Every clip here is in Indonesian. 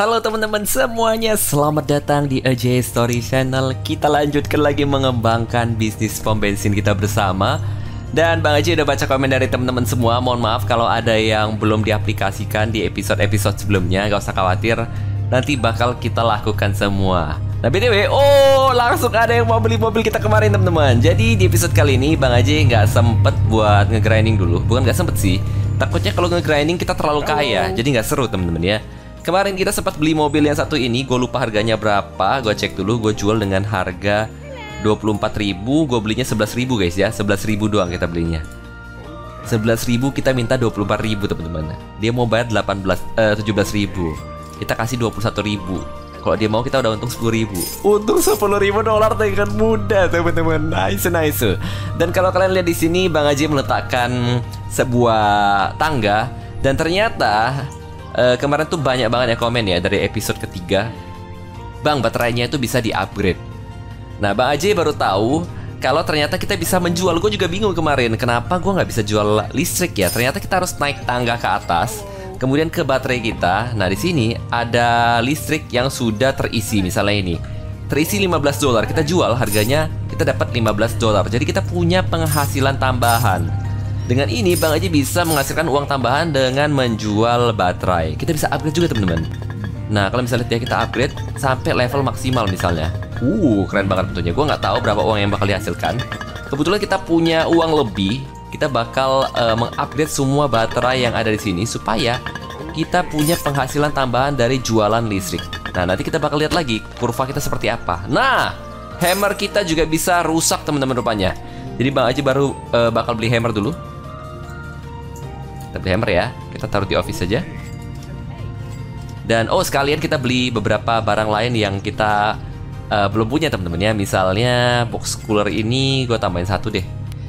Halo teman-teman semuanya, selamat datang di AJ Story Channel. Kita lanjutkan lagi mengembangkan bisnis pom bensin kita bersama. Dan Bang Aji udah baca komen dari teman-teman semua. Mohon maaf kalau ada yang belum diaplikasikan di episode-episode sebelumnya. Gak usah khawatir, nanti bakal kita lakukan semua. Nah btw, oh langsung ada yang mau beli mobil kita kemarin teman-teman. Jadi di episode kali ini Bang Aji nggak sempet buat ngegrinding dulu. Bukan nggak sempet sih. Takutnya kalau ngegrinding kita terlalu kaya, jadi nggak seru teman-teman ya. Kemarin kita sempat beli mobil yang satu ini, gue lupa harganya berapa. Gue cek dulu, gue jual dengan harga 24.000, gue belinya 11.000 guys ya. 11.000 doang kita belinya. 11.000 kita minta 24.000 teman-teman. Dia mau bayar 18 eh, 17.000. Kita kasih 21.000. Kalau dia mau kita udah untung 10.000. Untung 10.000 dolar dengan mudah teman-teman. Nice nice. Dan kalau kalian lihat di sini Bang Haji meletakkan sebuah tangga dan ternyata uh, kemarin tuh banyak banget ya komen ya dari episode ketiga. Bang, baterainya itu bisa di-upgrade. Nah, Bang Aji baru tahu kalau ternyata kita bisa menjual. Gue juga bingung kemarin, kenapa gue nggak bisa jual listrik ya? Ternyata kita harus naik tangga ke atas, kemudian ke baterai kita. Nah, di sini ada listrik yang sudah terisi, misalnya ini. Terisi 15 dolar, kita jual harganya kita dapat 15 dolar. Jadi kita punya penghasilan tambahan. Dengan ini Bang Aji bisa menghasilkan uang tambahan dengan menjual baterai. Kita bisa upgrade juga teman-teman. Nah kalau misalnya ya kita upgrade sampai level maksimal misalnya. Uh keren banget tentunya. Gue nggak tahu berapa uang yang bakal dihasilkan. Kebetulan kita punya uang lebih. Kita bakal uh, mengupgrade semua baterai yang ada di sini supaya kita punya penghasilan tambahan dari jualan listrik. Nah nanti kita bakal lihat lagi kurva kita seperti apa. Nah hammer kita juga bisa rusak teman-teman rupanya. Jadi Bang Aji baru uh, bakal beli hammer dulu. Kita hammer ya. Kita taruh di office saja. Dan oh sekalian kita beli beberapa barang lain yang kita uh, belum punya teman-teman ya. Misalnya box cooler ini gue tambahin satu deh.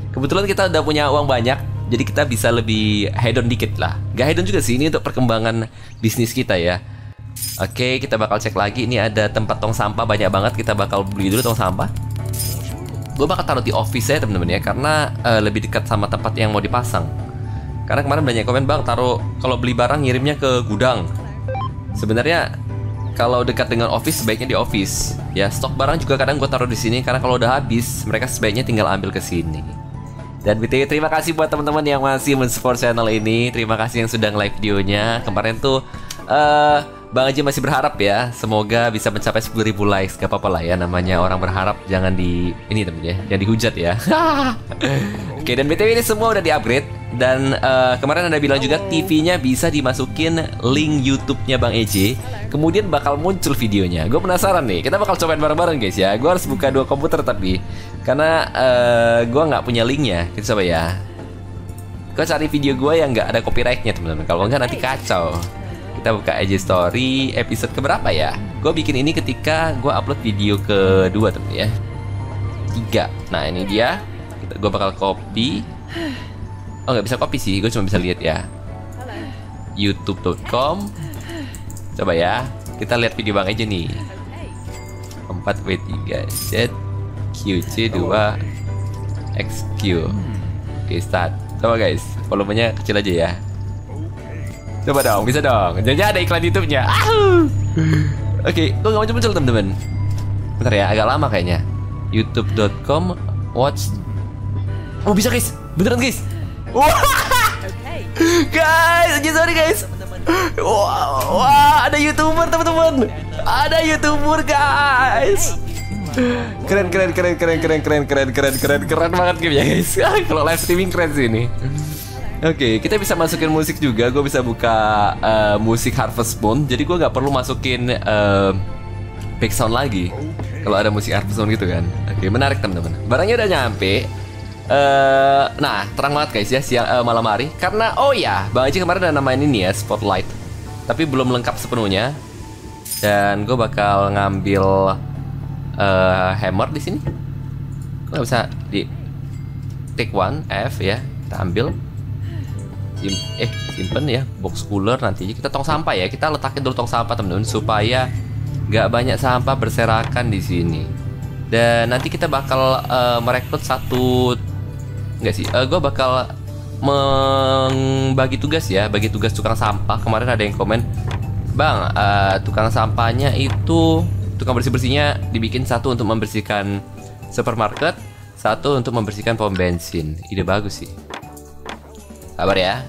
Kebetulan kita udah punya uang banyak, jadi kita bisa lebih hedon dikit lah. Gak hedon juga sih ini untuk perkembangan bisnis kita ya. Oke, kita bakal cek lagi. Ini ada tempat tong sampah banyak banget. Kita bakal beli dulu tong sampah. Gue bakal taruh di office ya teman-teman ya, karena uh, lebih dekat sama tempat yang mau dipasang. Karena kemarin banyak komen bang, taruh kalau beli barang ngirimnya ke gudang. Sebenarnya kalau dekat dengan office sebaiknya di office. Ya stok barang juga kadang gue taruh di sini karena kalau udah habis mereka sebaiknya tinggal ambil ke sini. Dan BTW terima kasih buat teman-teman yang masih mensupport channel ini. Terima kasih yang sudah like videonya. Kemarin tuh uh, Bang Aji masih berharap ya, semoga bisa mencapai 10.000 likes. Gak apa-apa lah ya, namanya orang berharap jangan di ini temen ya, jangan dihujat ya. Oke, dan BTW ini semua udah di-upgrade dan uh, kemarin ada bilang juga TV-nya bisa dimasukin link YouTube-nya Bang EJ. Kemudian bakal muncul videonya. Gue penasaran nih, kita bakal cobain bareng-bareng guys ya. Gue harus buka dua komputer tapi karena uh, gue nggak punya linknya. Kita coba ya. Gue cari video gue yang nggak ada copyrightnya teman-teman. Kalau nggak nanti kacau. Kita buka aja story episode keberapa ya? Gue bikin ini ketika gue upload video kedua temen ya. Tiga. Nah ini dia. Gue bakal copy. Oh nggak bisa copy sih, gue cuma bisa lihat ya. YouTube.com. Coba ya, kita lihat video bang aja nih. 4 W3 Z QC 2 XQ. Oke start. Coba guys, volumenya kecil aja ya. Coba dong, bisa dong. Jadi ada iklan YouTube-nya. Oke, okay, kok nggak muncul-muncul teman-teman? Bentar ya, agak lama kayaknya. YouTube.com watch. Oh bisa guys, beneran guys. Wah, guys, aja sorry guys. Wah, wah, ada youtuber teman-teman. Ada youtuber guys. Keren, keren, keren, keren, keren, keren, keren, keren, keren, keren banget game ya guys. Kalau live streaming keren sih ini. Oke, okay, kita bisa masukin musik juga. Gue bisa buka uh, musik Harvest Moon. Jadi gue nggak perlu masukin uh, background lagi. Kalau ada musik Harvest Moon gitu kan. Oke, okay, menarik teman-teman. Barangnya udah nyampe. Uh, nah, terang banget guys ya siang uh, malam hari. Karena oh ya, Bang Aji kemarin udah namain ini ya Spotlight. Tapi belum lengkap sepenuhnya. Dan gue bakal ngambil uh, hammer di sini. Gue bisa di take one F ya. Kita ambil sim eh simpen ya box cooler nanti kita tong sampah ya kita letakin dulu tong sampah teman-teman supaya nggak banyak sampah berserakan di sini dan nanti kita bakal uh, merekrut satu nggak sih uh, gue bakal membagi tugas ya bagi tugas tukang sampah kemarin ada yang komen Bang, uh, tukang sampahnya itu tukang bersih-bersihnya dibikin satu untuk membersihkan supermarket, satu untuk membersihkan pom bensin. Ide bagus sih. Sabar ya.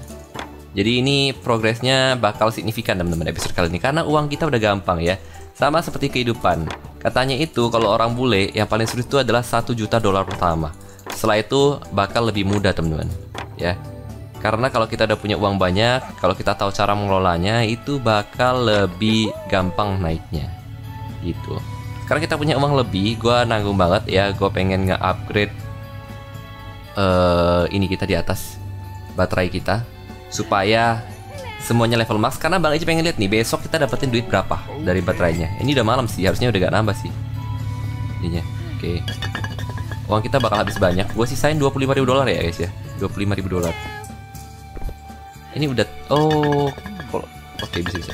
Jadi ini progresnya bakal signifikan teman-teman episode kali ini karena uang kita udah gampang ya. Sama seperti kehidupan. Katanya itu kalau orang bule yang paling sulit itu adalah satu juta dolar pertama. Setelah itu bakal lebih mudah teman-teman. Ya. Karena kalau kita udah punya uang banyak, kalau kita tahu cara mengelolanya itu bakal lebih gampang naiknya. Gitu. Karena kita punya uang lebih, gue nanggung banget ya, gue pengen nge-upgrade uh, ini kita di atas baterai kita supaya semuanya level max karena Bang Eji pengen lihat nih besok kita dapetin duit berapa dari baterainya. Ini udah malam sih, harusnya udah gak nambah sih. Ininya. Oke. Uang kita bakal habis banyak. Gue sisain 25 ribu dolar ya guys ya. 25 ribu dolar. Ini udah oh oke okay, bisa bisa.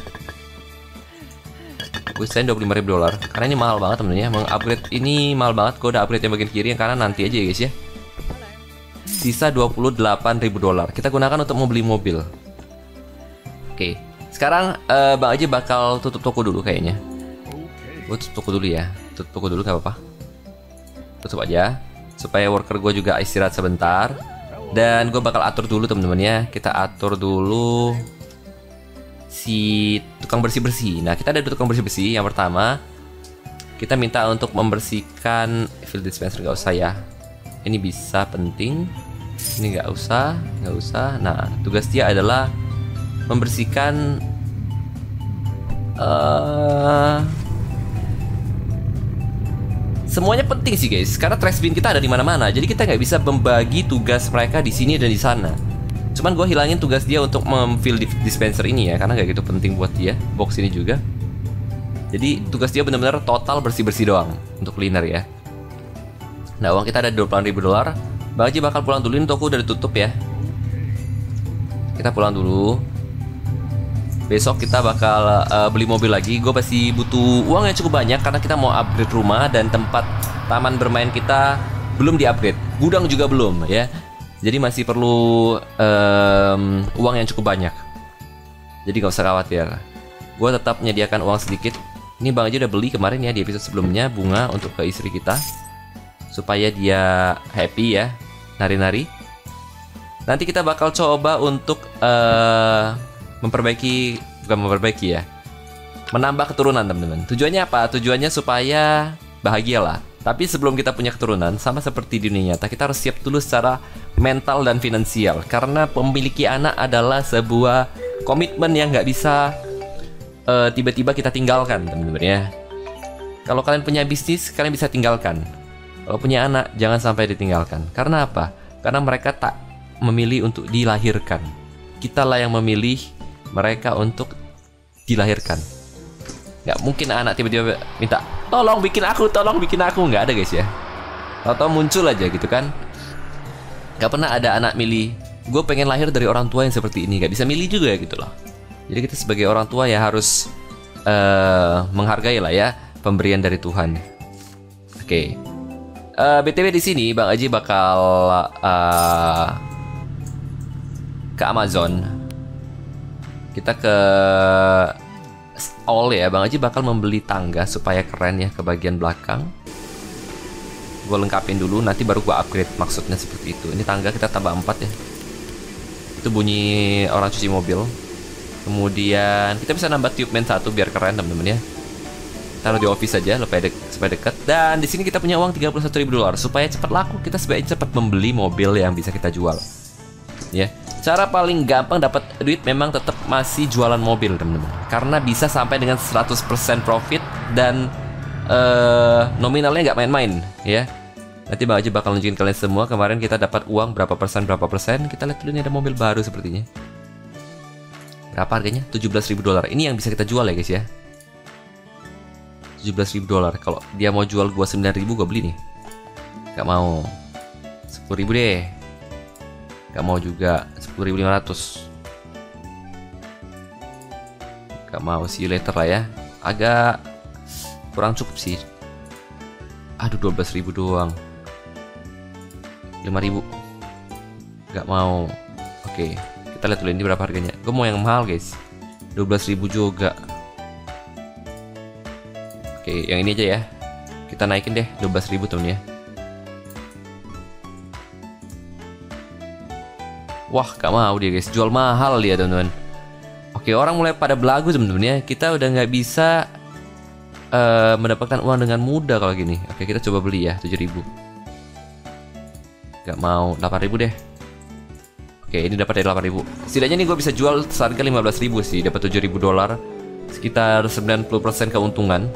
Gue sisain 25 ribu dolar karena ini mahal banget temennya. Mengupgrade ini mahal banget. Gue udah upgrade yang bagian kiri kanan nanti aja ya guys ya sisa 28.000 dolar. Kita gunakan untuk membeli mobil. Oke, sekarang uh, Bang Aji bakal tutup toko dulu kayaknya. Gue tutup toko dulu ya. Tutup toko dulu gak apa-apa. Tutup aja supaya worker gue juga istirahat sebentar. Dan gue bakal atur dulu temen-temen ya. Kita atur dulu si tukang bersih-bersih. Nah, kita ada tukang bersih-bersih. Yang pertama, kita minta untuk membersihkan fill dispenser gak usah ya. Ini bisa penting ini nggak usah nggak usah nah tugas dia adalah membersihkan uh, semuanya penting sih guys. Karena trash bin kita ada di mana-mana. Jadi kita nggak bisa membagi tugas mereka di sini dan di sana. Cuman gue hilangin tugas dia untuk memfill dispenser ini ya karena nggak gitu penting buat dia box ini juga. Jadi tugas dia benar-benar total bersih-bersih doang untuk cleaner ya. Nah uang kita ada 20 ribu dolar. Bang Haji bakal pulang dulu ini toko udah ditutup ya. Kita pulang dulu Besok kita bakal uh, beli mobil lagi. Gue pasti butuh uang yang cukup banyak Karena kita mau upgrade rumah Dan tempat taman bermain kita belum di-upgrade. Gudang juga belum ya. Jadi masih perlu um, uang yang cukup banyak. Jadi gak usah khawatir. Gue tetap menyediakan uang sedikit. Ini Bang Haji udah beli kemarin ya di episode sebelumnya Bunga untuk ke istri kita. Supaya dia happy ya nari-nari. Nanti kita bakal coba untuk uh, memperbaiki, bukan memperbaiki ya, menambah keturunan teman-teman. Tujuannya apa? Tujuannya supaya bahagia lah. Tapi sebelum kita punya keturunan, sama seperti dunia nyata, kita harus siap dulu secara mental dan finansial. Karena memiliki anak adalah sebuah komitmen yang nggak bisa uh, tiba-tiba kita tinggalkan, teman-teman ya. Kalau kalian punya bisnis, kalian bisa tinggalkan. Kalau punya anak, jangan sampai ditinggalkan. Karena apa? Karena mereka tak memilih untuk dilahirkan. Kitalah yang memilih mereka untuk dilahirkan. Gak mungkin anak tiba-tiba minta, tolong bikin aku, tolong bikin aku. Nggak ada guys ya. Atau muncul aja gitu kan. Gak pernah ada anak milih, gue pengen lahir dari orang tua yang seperti ini. Gak bisa milih juga gitu loh. Jadi kita sebagai orang tua ya harus uh, menghargai lah ya pemberian dari Tuhan. Oke. Okay. Uh, eh, BTW di sini Bang Aji bakal uh, ke Amazon. Kita ke All ya, Bang Aji bakal membeli tangga supaya keren ya ke bagian belakang. Gue lengkapin dulu, nanti baru gue upgrade maksudnya seperti itu. Ini tangga kita tambah 4 ya. Itu bunyi orang cuci mobil. Kemudian kita bisa nambah tube man satu biar keren teman-teman ya taruh di office saja supaya, de supaya dekat dan di sini kita punya uang 31.000 dolar supaya cepat laku kita sebaiknya cepat membeli mobil yang bisa kita jual ya cara paling gampang dapat duit memang tetap masih jualan mobil teman-teman. Karena bisa sampai dengan 100% profit dan uh, nominalnya nggak main-main ya. Nanti Bang Haji bakal nunjukin kalian semua kemarin kita dapat uang berapa persen berapa persen. Kita lihat dulu ini ada mobil baru sepertinya. Berapa harganya? 17.000 dolar. Ini yang bisa kita jual ya guys ya. 17 ribu dolar. Kalau dia mau jual gua 9 ribu gua beli nih. Gak mau. 10 ribu deh gak mau juga 10 ribu 500 gak mau see you later lah ya. Agak kurang cukup sih. Aduh 12 ribu doang. 5 ribu. Gak mau. Oke kita lihat dulu ini berapa harganya. Gue mau yang mahal guys. 12 ribu juga. Oke, yang ini aja ya. Kita naikin deh 12.000 temen ya. Wah, gak mau dia guys. Jual mahal dia teman-teman. Oke, orang mulai pada belagu teman-teman ya. Kita udah nggak bisa uh, mendapatkan uang dengan mudah kalau gini. Oke, kita coba beli ya 7000. Gak mau 8000 deh. Oke, ini dapat dari 8000. Setidaknya nih gue bisa jual seharga 15000 sih, dapat 7000 dolar. Sekitar 90% keuntungan.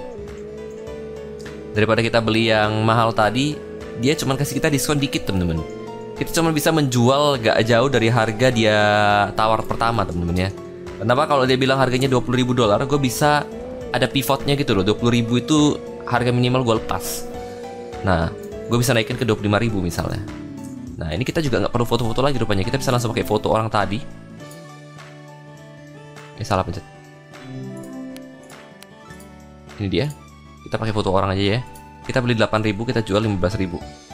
Daripada kita beli yang mahal tadi, dia cuma kasih kita diskon dikit, teman-teman kita cuma bisa menjual gak jauh dari harga dia tawar pertama temen-temen ya. Kenapa kalau dia bilang harganya 20 ribu dolar gue bisa ada pivotnya gitu loh. 20 ribu itu harga minimal gue lepas. Nah gue bisa naikin ke 25 ribu misalnya. Nah ini kita juga nggak perlu foto-foto lagi rupanya. Kita bisa langsung pakai foto orang tadi. Eh salah pencet. Ini dia. Kita pakai foto orang aja ya. Kita beli 8000 kita jual 15000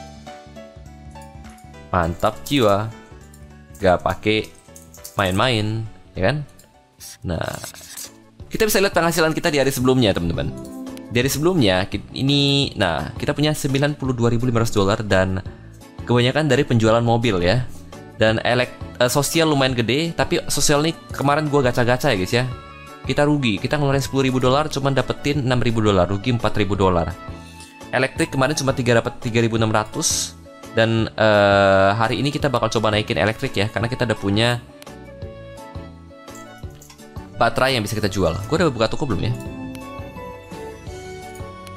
mantap jiwa gak pakai main-main ya kan? Nah kita bisa lihat penghasilan kita di hari sebelumnya teman-teman. Di hari sebelumnya ini nah kita punya 92.500 dolar dan kebanyakan dari penjualan mobil ya. Dan elek uh, sosial lumayan gede tapi sosial ini kemarin gua gacha-gacha ya guys ya. Kita rugi kita ngeluarin 10.000 dolar cuman dapetin 6.000 dolar rugi 4.000 dolar. Elektrik kemarin cuma 3 dapat 3.600 dan uh, hari ini kita bakal coba naikin elektrik ya, karena kita udah punya baterai yang bisa kita jual. Gue udah buka toko belum ya?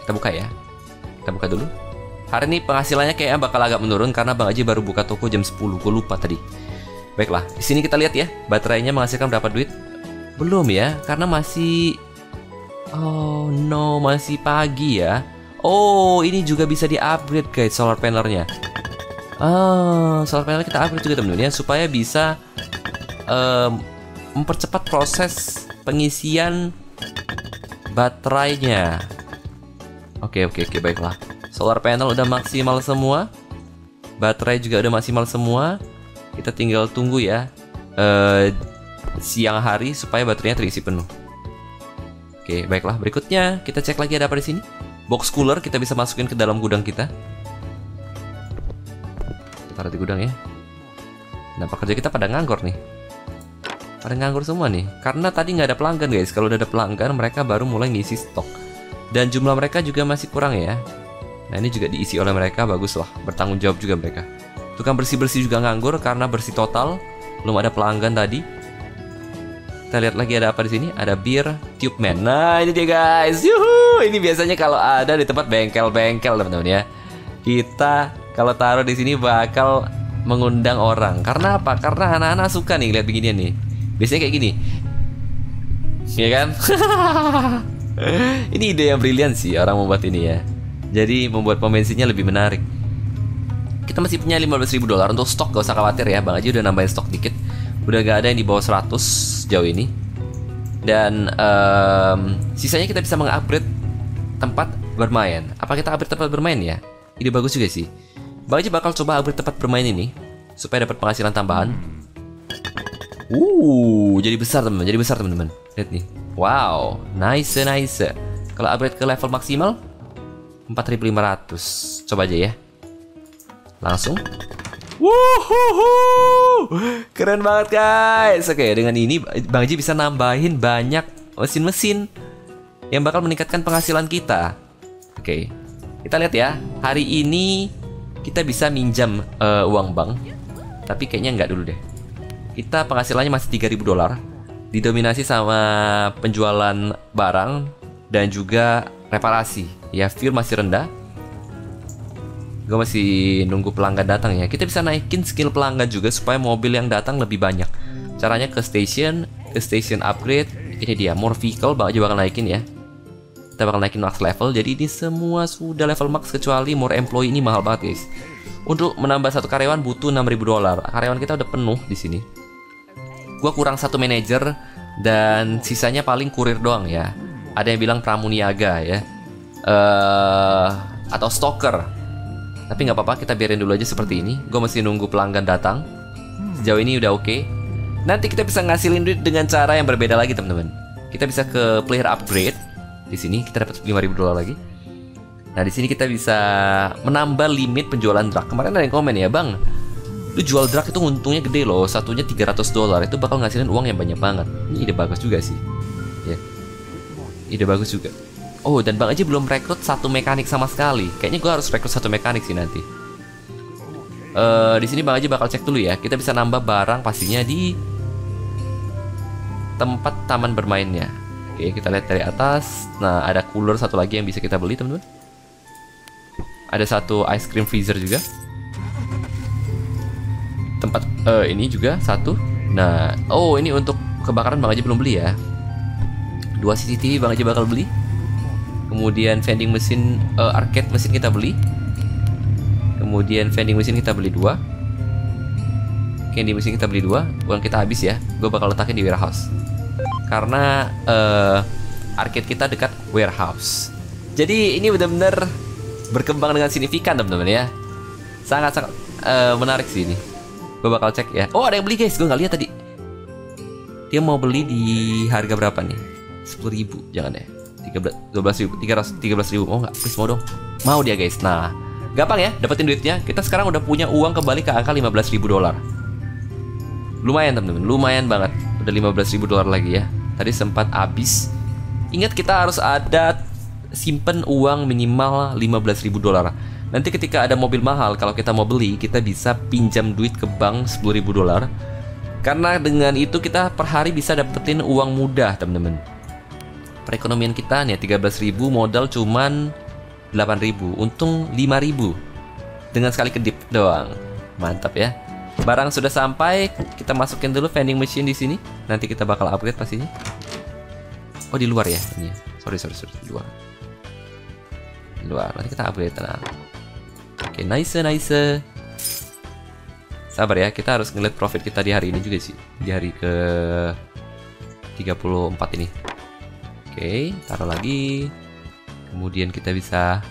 Kita buka ya. Kita buka dulu. Hari ini penghasilannya kayaknya bakal agak menurun karena Bang Aji baru buka toko jam 10. Gue lupa tadi. Baiklah, di sini kita lihat ya, baterainya menghasilkan berapa duit? Belum ya, karena masih Oh no, masih pagi ya. Oh, ini juga bisa di-upgrade guys solar panelnya. Ah, solar panel kita upgrade juga teman-teman ya supaya bisa um, mempercepat proses pengisian baterainya. Oke oke oke baiklah. Solar panel udah maksimal semua, baterai juga udah maksimal semua. Kita tinggal tunggu ya uh, siang hari supaya baterainya terisi penuh. Oke baiklah berikutnya kita cek lagi ada apa di sini. Box cooler kita bisa masukin ke dalam gudang kita taruh di gudang ya. Nah pekerja kita pada nganggur nih. Pada nganggur semua nih. Karena tadi nggak ada pelanggan guys. Kalau udah ada pelanggan mereka baru mulai ngisi stok. Dan jumlah mereka juga masih kurang ya. Nah ini juga diisi oleh mereka. Bagus lah. Bertanggung jawab juga mereka. Tukang bersih bersih juga nganggur karena bersih total. Belum ada pelanggan tadi. Kita lihat lagi ada apa di sini? Ada beer tube man. Nah ini dia guys. Yuhu! Ini biasanya kalau ada di tempat bengkel-bengkel teman-teman ya. Kita kalau taruh di sini bakal mengundang orang. Karena apa? Karena anak-anak suka nih lihat beginian nih. Biasanya kayak gini. Ya kan? ini ide yang brilian sih orang membuat ini ya. Jadi membuat pom lebih menarik. Kita masih punya 15.000 dolar untuk stok, gak usah khawatir ya. Bang aja udah nambahin stok dikit. Udah gak ada yang di bawah 100 jauh ini. Dan um, sisanya kita bisa mengupgrade tempat bermain. Apa kita upgrade tempat bermain ya? Ide bagus juga sih. Bang Haji bakal coba upgrade tempat bermain ini supaya dapat penghasilan tambahan. Uh, jadi besar teman-teman, jadi besar teman-teman. Lihat nih. Wow, nice nice. Kalau upgrade ke level maksimal 4500. Coba aja ya. Langsung. Wuhuhu. Keren banget guys. Oke, dengan ini Bang Ji bisa nambahin banyak mesin-mesin yang bakal meningkatkan penghasilan kita. Oke. Kita lihat ya. Hari ini kita bisa minjam uh, uang bank, tapi kayaknya nggak dulu deh. Kita penghasilannya masih 3000 dolar, didominasi sama penjualan barang dan juga reparasi. Ya, fuel masih rendah. Gue masih nunggu pelanggan datang ya. Kita bisa naikin skill pelanggan juga supaya mobil yang datang lebih banyak. Caranya ke station, ke station upgrade. Ini dia, more vehicle, bakal bakal naikin ya kita bakal naikin max level jadi ini semua sudah level max kecuali more employee ini mahal banget guys. Untuk menambah satu karyawan butuh 6000 dolar. Karyawan kita udah penuh di sini. Gua kurang satu manajer dan sisanya paling kurir doang ya. Ada yang bilang pramuniaga ya. Uh, atau stalker. Tapi nggak apa-apa kita biarin dulu aja seperti ini. Gue masih nunggu pelanggan datang. Sejauh ini udah oke. Okay. nanti kita bisa ngasilin duit dengan cara yang berbeda lagi teman-teman. Kita bisa ke player upgrade Di sini kita dapat 5000 dolar lagi. Nah, di sini kita bisa menambah limit penjualan drug. Kemarin ada yang komen ya, Bang. Lu jual drug itu untungnya gede loh, satunya 300 dolar. Itu bakal ngasilin uang yang banyak banget. Ini ide bagus juga sih. Ya. Ide bagus juga. Oh, dan Bang Aji belum rekrut satu mekanik sama sekali. Kayaknya gua harus rekrut satu mekanik sih nanti. Uh, di sini Bang Aji bakal cek dulu ya. Kita bisa nambah barang pastinya di tempat taman bermainnya. Oke, kita lihat dari atas. Nah, ada cooler satu lagi yang bisa kita beli, teman-teman. Ada satu ice cream freezer juga. Tempat uh, ini juga satu. Nah, oh ini untuk kebakaran Bang Aji belum beli ya. Dua CCTV Bang Aji bakal beli. Kemudian vending mesin uh, arcade mesin kita beli. Kemudian vending mesin kita beli dua. Candy mesin kita beli dua. Uang kita habis ya. Gue bakal letakin di warehouse. Karena uh, arcade kita dekat warehouse. Jadi ini benar-benar berkembang dengan signifikan teman-teman ya. Sangat-sangat uh, menarik sih ini. Gue bakal cek ya. Oh ada yang beli guys, gue nggak lihat tadi. Dia mau beli di harga berapa nih? Sepuluh ribu, jangan ya. Tiga belas ribu, tiga belas ribu. Oh nggak, please mau dong. Mau dia guys. Nah, gampang ya, dapetin duitnya. Kita sekarang udah punya uang kembali ke angka lima belas ribu dolar. Lumayan teman-teman, lumayan banget. Udah lima belas ribu dolar lagi ya. Tadi sempat habis. Ingat kita harus ada simpen uang minimal 15.000 dolar. Nanti ketika ada mobil mahal, kalau kita mau beli, kita bisa pinjam duit ke bank 10.000 dolar. Karena dengan itu kita per hari bisa dapetin uang mudah, teman-teman. Perekonomian kita nih 13.000 modal cuman 8.000, untung 5.000. Dengan sekali kedip doang. Mantap ya. Barang sudah sampai, kita masukin dulu vending machine di sini. Nanti kita bakal upgrade pastinya. Oh di luar ya? Ini. Ya. Sorry sorry sorry. Di luar. Luar. Nanti kita upgrade tenang. Oke nice nice. Sabar ya kita harus ngeliat profit kita di hari ini juga sih. Di hari ke 34 ini. Oke okay, taruh lagi. Kemudian kita bisa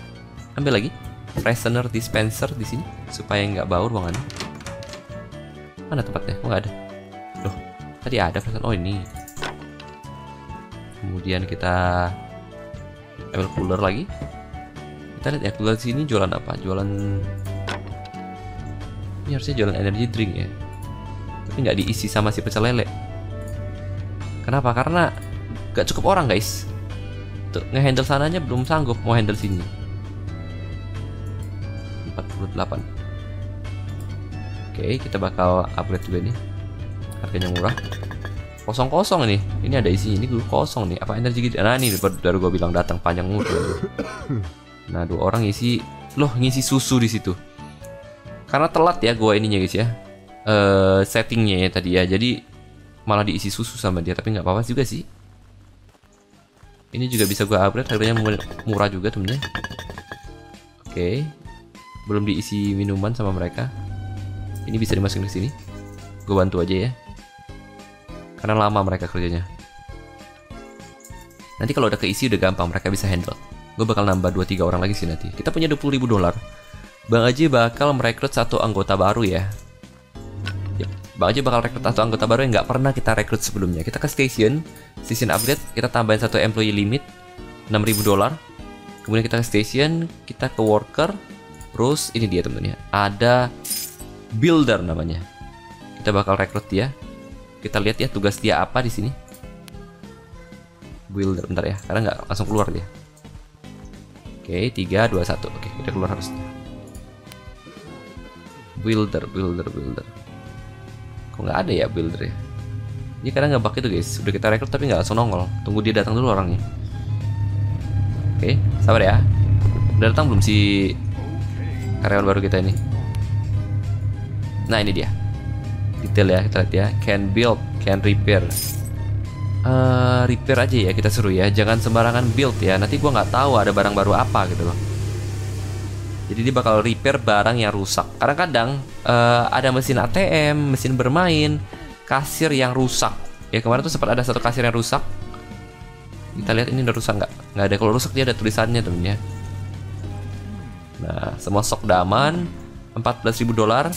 ambil lagi freshener dispenser di sini supaya nggak bau ruangan mana tempatnya? Kok nggak ada. Loh tadi ada freshener oh ini. Kemudian kita ambil cooler lagi. Kita lihat ya keluar sini jualan apa? Jualan ini harusnya jualan energy drink ya. Tapi nggak diisi sama si pecel lele. Kenapa? Karena nggak cukup orang guys. Untuk ngehandle sananya belum sanggup mau handle sini. 48 oke kita bakal upgrade juga nih harganya murah kosong kosong nih ini ada isi ini dulu kosong nih apa energi gitu nah ini baru gue bilang datang panjang mulu Nah, dua orang ngisi loh ngisi susu di situ. Karena telat ya gua ininya guys ya. Uh, settingnya ya tadi ya. Jadi malah diisi susu sama dia tapi nggak apa-apa juga sih. Ini juga bisa gua upgrade harganya murah juga temennya. Oke. Okay. Belum diisi minuman sama mereka. Ini bisa dimasukin ke sini. Gue bantu aja ya. Karena lama mereka kerjanya. Nanti kalau udah keisi udah gampang mereka bisa handle. Gue bakal nambah 2-3 orang lagi sih nanti. Kita punya 20 ribu dolar. Bang Aji bakal merekrut satu anggota baru ya. Yep. Bang Aji bakal rekrut satu anggota baru yang nggak pernah kita rekrut sebelumnya. Kita ke station, station upgrade, kita tambahin satu employee limit 6000 dolar. Kemudian kita ke station, kita ke worker, terus ini dia temen-temen ya. Ada builder namanya. Kita bakal rekrut dia. Kita lihat ya tugas dia apa di sini. Builder bentar ya, karena nggak langsung keluar dia. Oke, 3, 2, 1. Oke, kita keluar harusnya. Builder, builder, builder. Kok nggak ada ya builder ya? Ini kadang nggak bug itu guys. Udah kita rekrut tapi nggak langsung nongol. Tunggu dia datang dulu orangnya. Oke, sabar ya. Udah datang belum si karyawan baru kita ini? Nah ini dia. Detail ya kita lihat ya. Can build, can repair. Uh, repair aja ya kita seru ya. Jangan sembarangan build ya. Nanti gua nggak tahu ada barang baru apa gitu loh. Jadi dia bakal repair barang yang rusak. Karena kadang uh, ada mesin ATM mesin bermain kasir yang rusak. Ya kemarin tuh sempat ada satu kasir yang rusak. Kita lihat ini udah rusak nggak? Nggak ada. Kalau rusak dia ada tulisannya temennya nah semua stok daman. 14.000 dolar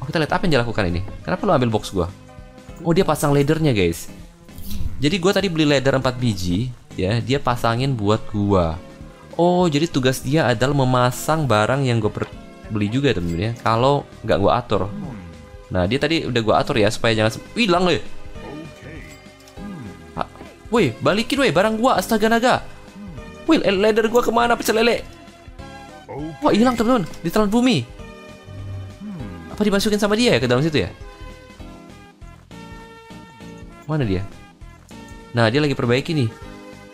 oh kita lihat apa yang dia lakukan ini. Kenapa lo ambil box gua? Oh dia pasang leadernya guys. Jadi gue tadi beli leather 4 biji ya dia pasangin buat gua. Oh jadi tugas dia adalah memasang barang yang gue beli juga temen-temen ya kalau nggak gua atur. Nah dia tadi udah gua atur ya supaya jangan hilang loh Woi, balikin woi barang gua astaga naga. Woi, leather gua ke mana pecel lele? Wah, hilang teman-teman, ditelan bumi. Apa dimasukin sama dia ya ke dalam situ ya? Mana dia? Nah, dia lagi perbaiki nih.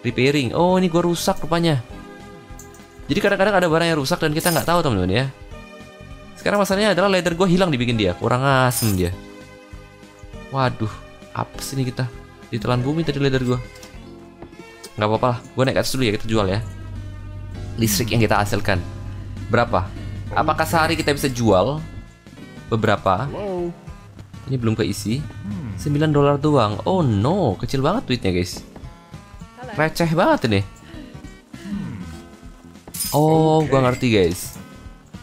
Repairing. Oh, ini gua rusak rupanya. Jadi kadang-kadang ada barang yang rusak dan kita nggak tahu teman-teman ya. Sekarang masalahnya adalah leather gua hilang dibikin dia. Kurang asem dia. Waduh, apa sih ini kita? ditelan bumi tadi leather gue nggak apa-apa lah gue naik atas dulu ya kita jual ya listrik yang kita hasilkan berapa apakah sehari kita bisa jual beberapa? Ini belum keisi. 9 dolar doang. Oh no. Kecil banget duitnya guys. Receh banget ini. Oh gua ngerti guys.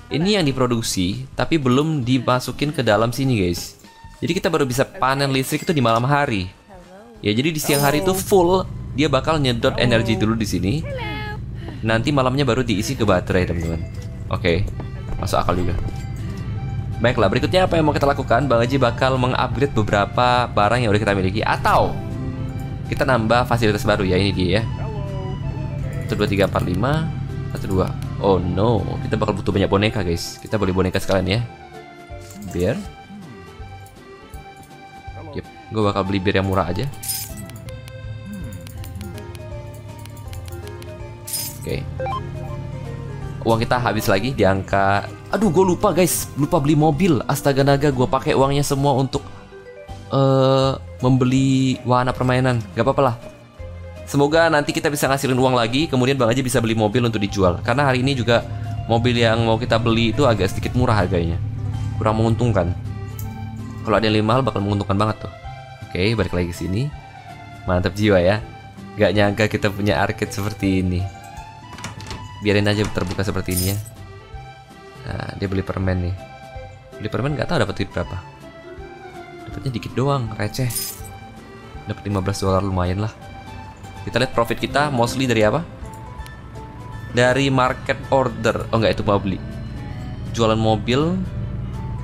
Ini yang diproduksi tapi belum dimasukin ke dalam sini guys. Jadi kita baru bisa panen listrik itu di malam hari. Ya jadi di siang hari itu full dia bakal nyedot energi dulu di sini. Nanti malamnya baru diisi ke baterai teman-teman. Oke, masuk akal juga. Baiklah, berikutnya apa yang mau kita lakukan? Bang Haji bakal mengupgrade beberapa barang yang udah kita miliki atau kita nambah fasilitas baru ya ini dia ya. 1 2 3 4 5 1 2. Oh no, kita bakal butuh banyak boneka guys. Kita beli boneka sekalian ya. Biar gue bakal beli bir yang murah aja. Oke. Okay. Uang kita habis lagi di angka Aduh, gue lupa guys, lupa beli mobil. Astaga naga, gue pakai uangnya semua untuk uh, membeli wahana permainan. Gak apa-apa lah. Semoga nanti kita bisa ngasilin uang lagi, kemudian Bang aja bisa beli mobil untuk dijual. Karena hari ini juga mobil yang mau kita beli itu agak sedikit murah harganya. Kurang menguntungkan. Kalau ada yang lebih mahal bakal menguntungkan banget tuh. Oke, balik lagi ke sini. Mantap jiwa ya. Gak nyangka kita punya arcade seperti ini biarin aja terbuka seperti ini ya nah dia beli permen nih. Beli permen nggak tahu dapat duit berapa. Dapatnya dikit doang receh. Dapat 15 dolar lumayan lah. Kita lihat profit kita mostly dari apa? Dari market order. Oh nggak itu mau beli. Jualan mobil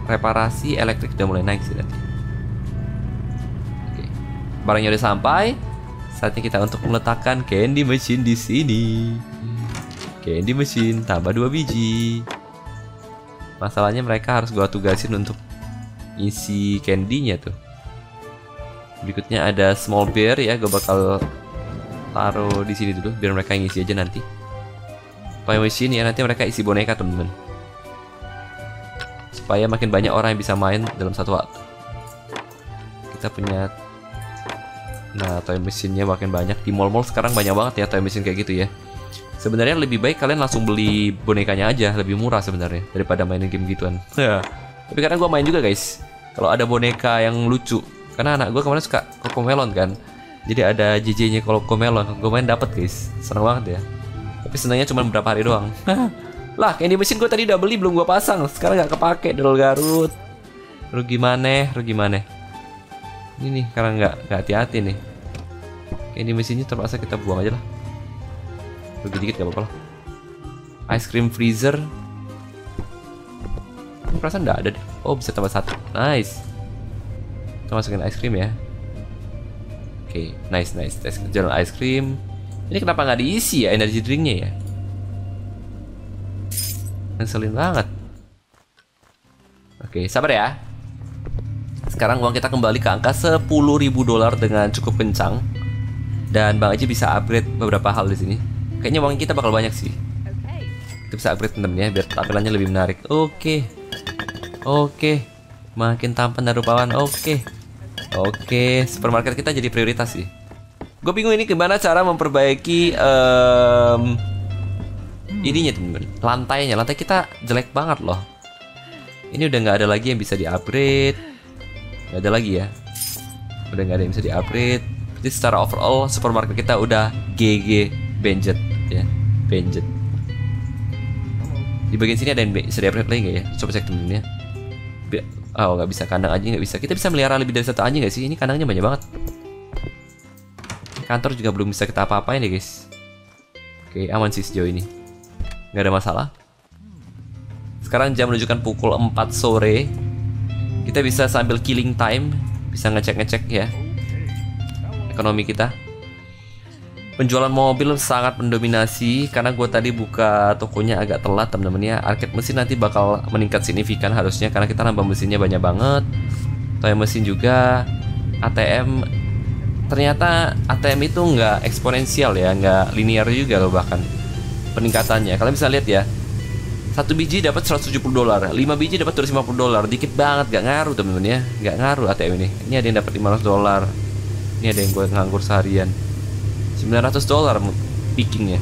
reparasi elektrik udah mulai naik sih nanti oke. Barangnya udah sampai. Saatnya kita untuk meletakkan candy machine di sini. Candy mesin tambah dua biji. Masalahnya mereka harus gua tugasin untuk isi candy-nya tuh. Berikutnya ada small bear ya, gue bakal taruh di sini dulu biar mereka ngisi aja nanti. Toy machine ya nanti mereka isi boneka temen-temen. Supaya makin banyak orang yang bisa main dalam satu waktu. Kita punya Nah, toy mesinnya makin banyak di mall-mall sekarang banyak banget ya toy mesin kayak gitu ya. Sebenarnya lebih baik kalian langsung beli bonekanya aja, lebih murah sebenarnya daripada mainin game gituan. Ya. Tapi kadang gue main juga guys. Kalau ada boneka yang lucu, karena anak gue kemarin suka Cocomelon kan. Jadi ada JJ-nya kalau Cocomelon, gue main dapet guys. Seneng banget ya. Tapi senangnya cuma beberapa hari doang. lah, candy mesin gue tadi udah beli belum gue pasang. Sekarang nggak kepake dol Garut. Rugi mana? Rugi mana? Ini nih, karena nggak nggak hati-hati nih. Candy mesinnya terpaksa kita buang aja lah lebih dikit gak lah. Ice cream freezer. Ini perasaan nggak ada deh. Oh bisa tambah satu. Nice. Kita masukin ice cream ya. Oke okay, nice. Nice tes jalan ice cream. Ini kenapa nggak diisi ya energy drinknya ya? Ngeselin banget. Oke okay, sabar ya. Sekarang uang kita kembali ke angka 10.000 dolar dengan cukup kencang. Dan Bang Aji bisa upgrade beberapa hal di sini Kayaknya uang kita bakal banyak sih. Kita bisa upgrade temen ya biar tampilannya lebih menarik. Oke. Oke. Makin tampan dan rupawan. Oke. Oke, supermarket kita jadi prioritas sih. Gue bingung ini gimana cara memperbaiki um, ininya temen-temen. Lantainya, lantai kita jelek banget loh. Ini udah nggak ada lagi yang bisa di-upgrade. Nggak ada lagi ya. Udah nggak ada yang bisa di-upgrade. Jadi secara overall supermarket kita udah GG benjet ya Benjet di bagian sini ada yang upgrade lagi nggak ya coba cek temen ya oh nggak bisa kandang aja nggak bisa kita bisa melihara lebih dari satu anjing nggak sih ini kandangnya banyak banget Kantor juga belum bisa kita apa-apain ya guys. Oke, aman sih sejauh ini. Nggak ada masalah. Sekarang jam menunjukkan pukul 4 sore. Kita bisa sambil killing time, bisa ngecek-ngecek ya ekonomi kita. Penjualan mobil sangat mendominasi karena gue tadi buka tokonya agak telat teman-teman ya. Arcade mesin nanti bakal meningkat signifikan harusnya karena kita nambah mesinnya banyak banget. Toy mesin juga, ATM ternyata ATM itu nggak eksponensial ya, nggak linear juga loh bahkan peningkatannya. Kalian bisa lihat ya, satu biji dapat 170 dolar, 5 biji dapat 250 dolar, dikit banget, gak ngaruh temen-temen ya, gak ngaruh ATM ini. Ini ada yang dapat 500 dolar, ini ada yang gue nganggur seharian. 900 dolar pickingnya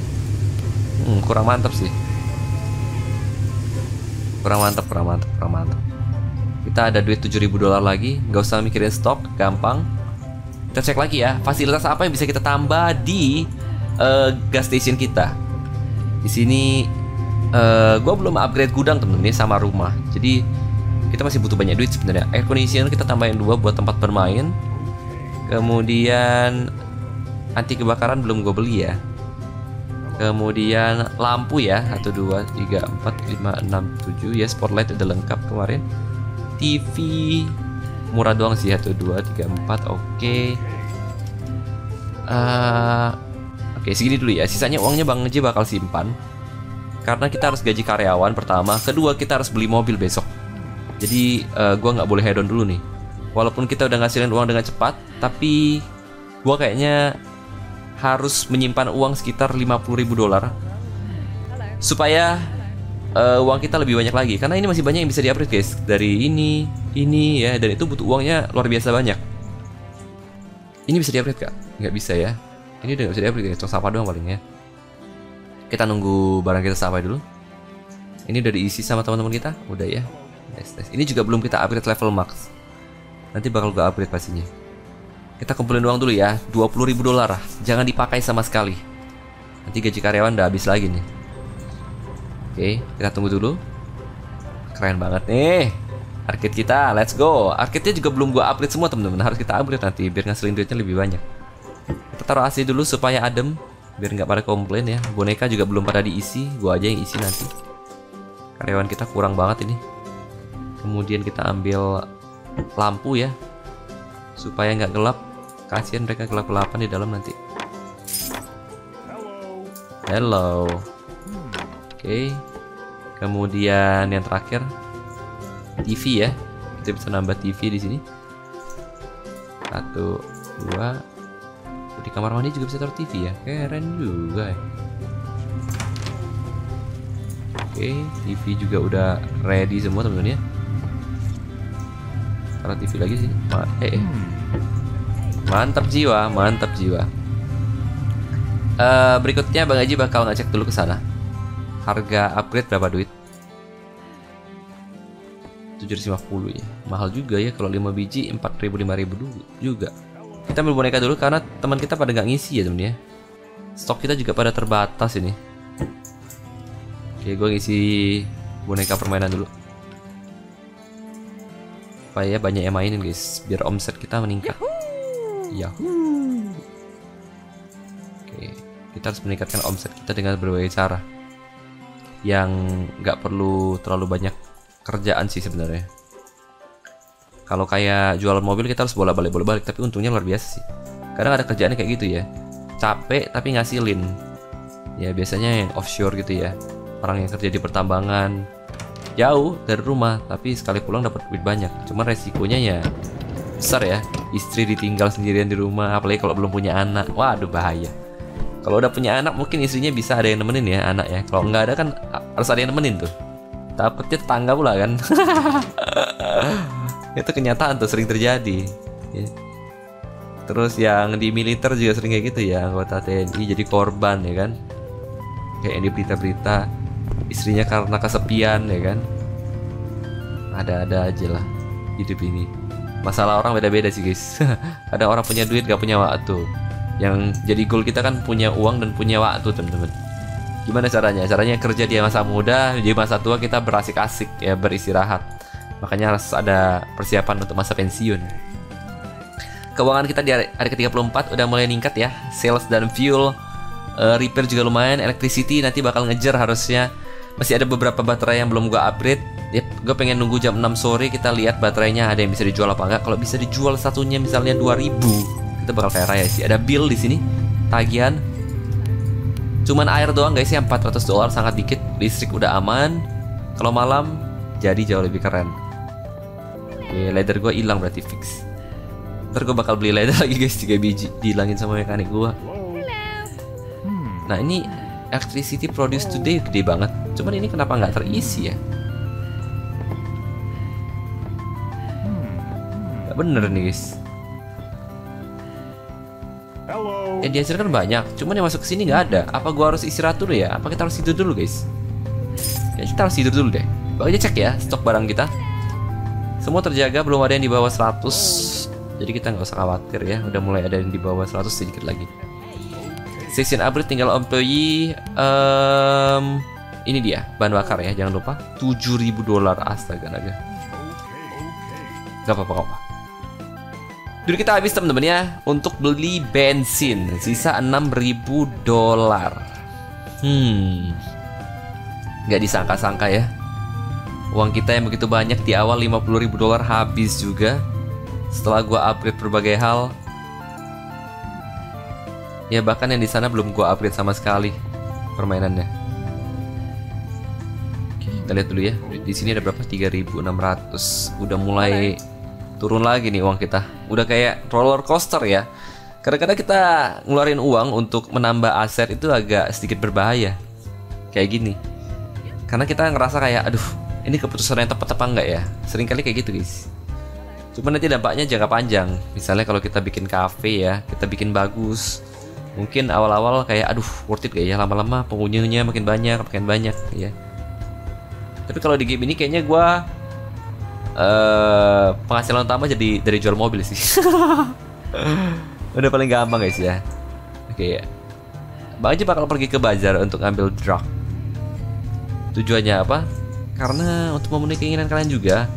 hmm, kurang mantap sih. Kurang mantap kurang mantap kurang mantap kita ada duit 7000 dolar lagi. Nggak usah mikirin stok gampang. Kita cek lagi ya fasilitas apa yang bisa kita tambah di uh, gas station kita? Di sini uh, gue belum upgrade gudang temen-temen sama rumah. Jadi kita masih butuh banyak duit sebenarnya. Air conditioner kita tambahin dua buat tempat bermain. Kemudian anti kebakaran belum gue beli ya. Kemudian lampu ya 1 2 3 4 5 6 7 ya spotlight udah lengkap kemarin. TV murah doang sih 1 2 3 4 oke. Okay. uh, oke okay, segini dulu ya. Sisanya uangnya Bang Ngeji bakal simpan. Karena kita harus gaji karyawan pertama. Kedua kita harus beli mobil besok. Jadi uh, gua nggak boleh head on dulu nih. Walaupun kita udah ngasilin uang dengan cepat tapi gua kayaknya harus menyimpan uang sekitar 50 ribu dolar supaya uh, uang kita lebih banyak lagi. Karena ini masih banyak yang bisa diupgrade guys. Dari ini ini ya. Dan itu butuh uangnya luar biasa banyak. Ini bisa diupgrade kak? Nggak bisa ya? Ini udah nggak bisa diupgrade ya sapa doang paling ya. Kita nunggu barang kita sampai dulu. Ini udah diisi sama teman-teman kita? Udah ya? Nice, nice. ini juga belum kita upgrade level max. Nanti bakal gue upgrade pastinya kita kumpulin uang dulu ya 20 ribu dolar Jangan dipakai sama sekali. Nanti gaji karyawan udah habis lagi nih. Oke kita tunggu dulu. Keren banget nih. Arcade kita let's go. Arcade-nya juga belum gua upgrade semua temen-temen Harus kita upgrade nanti biar ngasilin duitnya lebih banyak. Kita taruh AC dulu supaya adem Biar nggak pada komplain ya. Boneka juga belum pada diisi Gua aja yang isi nanti. Karyawan kita kurang banget ini. Kemudian kita ambil lampu ya supaya nggak gelap kasihan mereka gelap-gelapan di dalam nanti. Hello. Oke. Okay. kemudian yang terakhir TV ya. Kita bisa nambah TV di sini. Satu dua. Di kamar mandi juga bisa taruh TV ya. Keren juga ya. Oke okay, TV juga udah ready semua teman-teman ya taruh TV lagi sih eh, eh. Mantap jiwa, mantap jiwa. Uh, berikutnya Bang Haji bakal ngecek dulu ke sana. Harga upgrade berapa duit? 750 ya. Mahal juga ya kalau 5 biji 4000 5000 dulu juga. Kita ambil boneka dulu karena teman kita pada nggak ngisi ya temen ya. Stok kita juga pada terbatas ini. Oke, gue ngisi boneka permainan dulu. Supaya banyak yang mainin guys, biar omset kita meningkat. Yahoo. Oke, kita harus meningkatkan omset kita dengan berbagai cara. Yang nggak perlu terlalu banyak kerjaan sih sebenarnya. Kalau kayak jualan mobil kita harus bolak-balik bolak-balik, tapi untungnya luar biasa sih. Kadang ada kerjaannya kayak gitu ya. Capek tapi ngasilin. Ya biasanya yang offshore gitu ya. Orang yang kerja di pertambangan jauh dari rumah, tapi sekali pulang dapat duit banyak. Cuman resikonya ya besar ya. Istri ditinggal sendirian di rumah apalagi kalau belum punya anak. Waduh bahaya. Kalau udah punya anak mungkin istrinya bisa ada yang nemenin ya anak ya. Kalau nggak ada kan harus ada yang nemenin tuh. Takutnya tetangga pula kan. Itu kenyataan tuh sering terjadi. Ya. terus yang di militer juga sering kayak gitu ya anggota TNI jadi korban ya kan. Kayak yang di berita-berita istrinya karena kesepian ya kan? Ada-ada aja lah hidup ini. Masalah orang beda-beda sih guys. Ada orang punya duit gak punya waktu. Yang jadi goal kita kan punya uang dan punya waktu teman-teman. Gimana caranya? Caranya kerja di masa muda di masa tua kita berasik-asik ya beristirahat. Makanya harus ada persiapan untuk masa pensiun. Keuangan kita di hari, hari ke-34 udah mulai ningkat ya. Sales dan fuel, uh, repair juga lumayan, electricity nanti bakal ngejar harusnya. Masih ada beberapa baterai yang belum gua upgrade. Yep, gue pengen nunggu jam 6 sore kita lihat baterainya ada yang bisa dijual apa enggak. Kalau bisa dijual satunya misalnya 2000, kita bakal kayak raya sih. Ada bill di sini, tagihan. Cuman air doang guys ya 400 dolar sangat dikit. Listrik udah aman. Kalau malam jadi jauh lebih keren. Oke, leather gue hilang berarti fix. Ntar gue bakal beli leather lagi guys 3 biji dihilangin sama mekanik gue. Nah ini electricity produced today gede banget. Cuman ini kenapa nggak terisi ya? Gak bener nih guys. Yang dihasilkan banyak, cuman yang masuk ke sini nggak ada. Apa gua harus istirahat dulu ya? Apa kita harus tidur dulu guys? Ya kita harus tidur dulu deh. Aja cek ya stok barang kita. Semua terjaga, belum ada yang di bawah 100. Jadi kita nggak usah khawatir ya. Udah mulai ada yang di bawah 100 sedikit lagi. Station upgrade tinggal employee um, ini dia bahan bakar ya jangan lupa. 7000 dolar astaga naga. Gak apa-apa apa Dulu kita habis teman-teman ya untuk beli bensin sisa 6000 dolar. Hmm. Nggak disangka-sangka ya. Uang kita yang begitu banyak di awal 50.000 dolar habis juga. Setelah gua upgrade berbagai hal Ya bahkan yang di sana belum gua upgrade sama sekali permainannya. Oke, kita lihat dulu ya. Di sini ada berapa? 3.600. Udah mulai turun lagi nih uang kita. Udah kayak roller coaster ya. Kadang-kadang kita ngeluarin uang untuk menambah aset itu agak sedikit berbahaya. Kayak gini. Karena kita ngerasa kayak aduh, ini keputusan yang tepat apa enggak ya? Sering kali kayak gitu, guys. Cuma nanti dampaknya jangka panjang. Misalnya kalau kita bikin cafe ya, kita bikin bagus, mungkin awal-awal kayak aduh worth it gak ya? Lama-lama pengunjungnya makin banyak makin banyak ya. Tapi kalau di game ini kayaknya gue uh, penghasilan utama jadi dari jual mobil sih. Udah paling gampang guys ya. Oke. Okay, ya Bang aja bakal pergi ke bazar untuk ngambil drug. Tujuannya apa? Karena untuk memenuhi keinginan kalian juga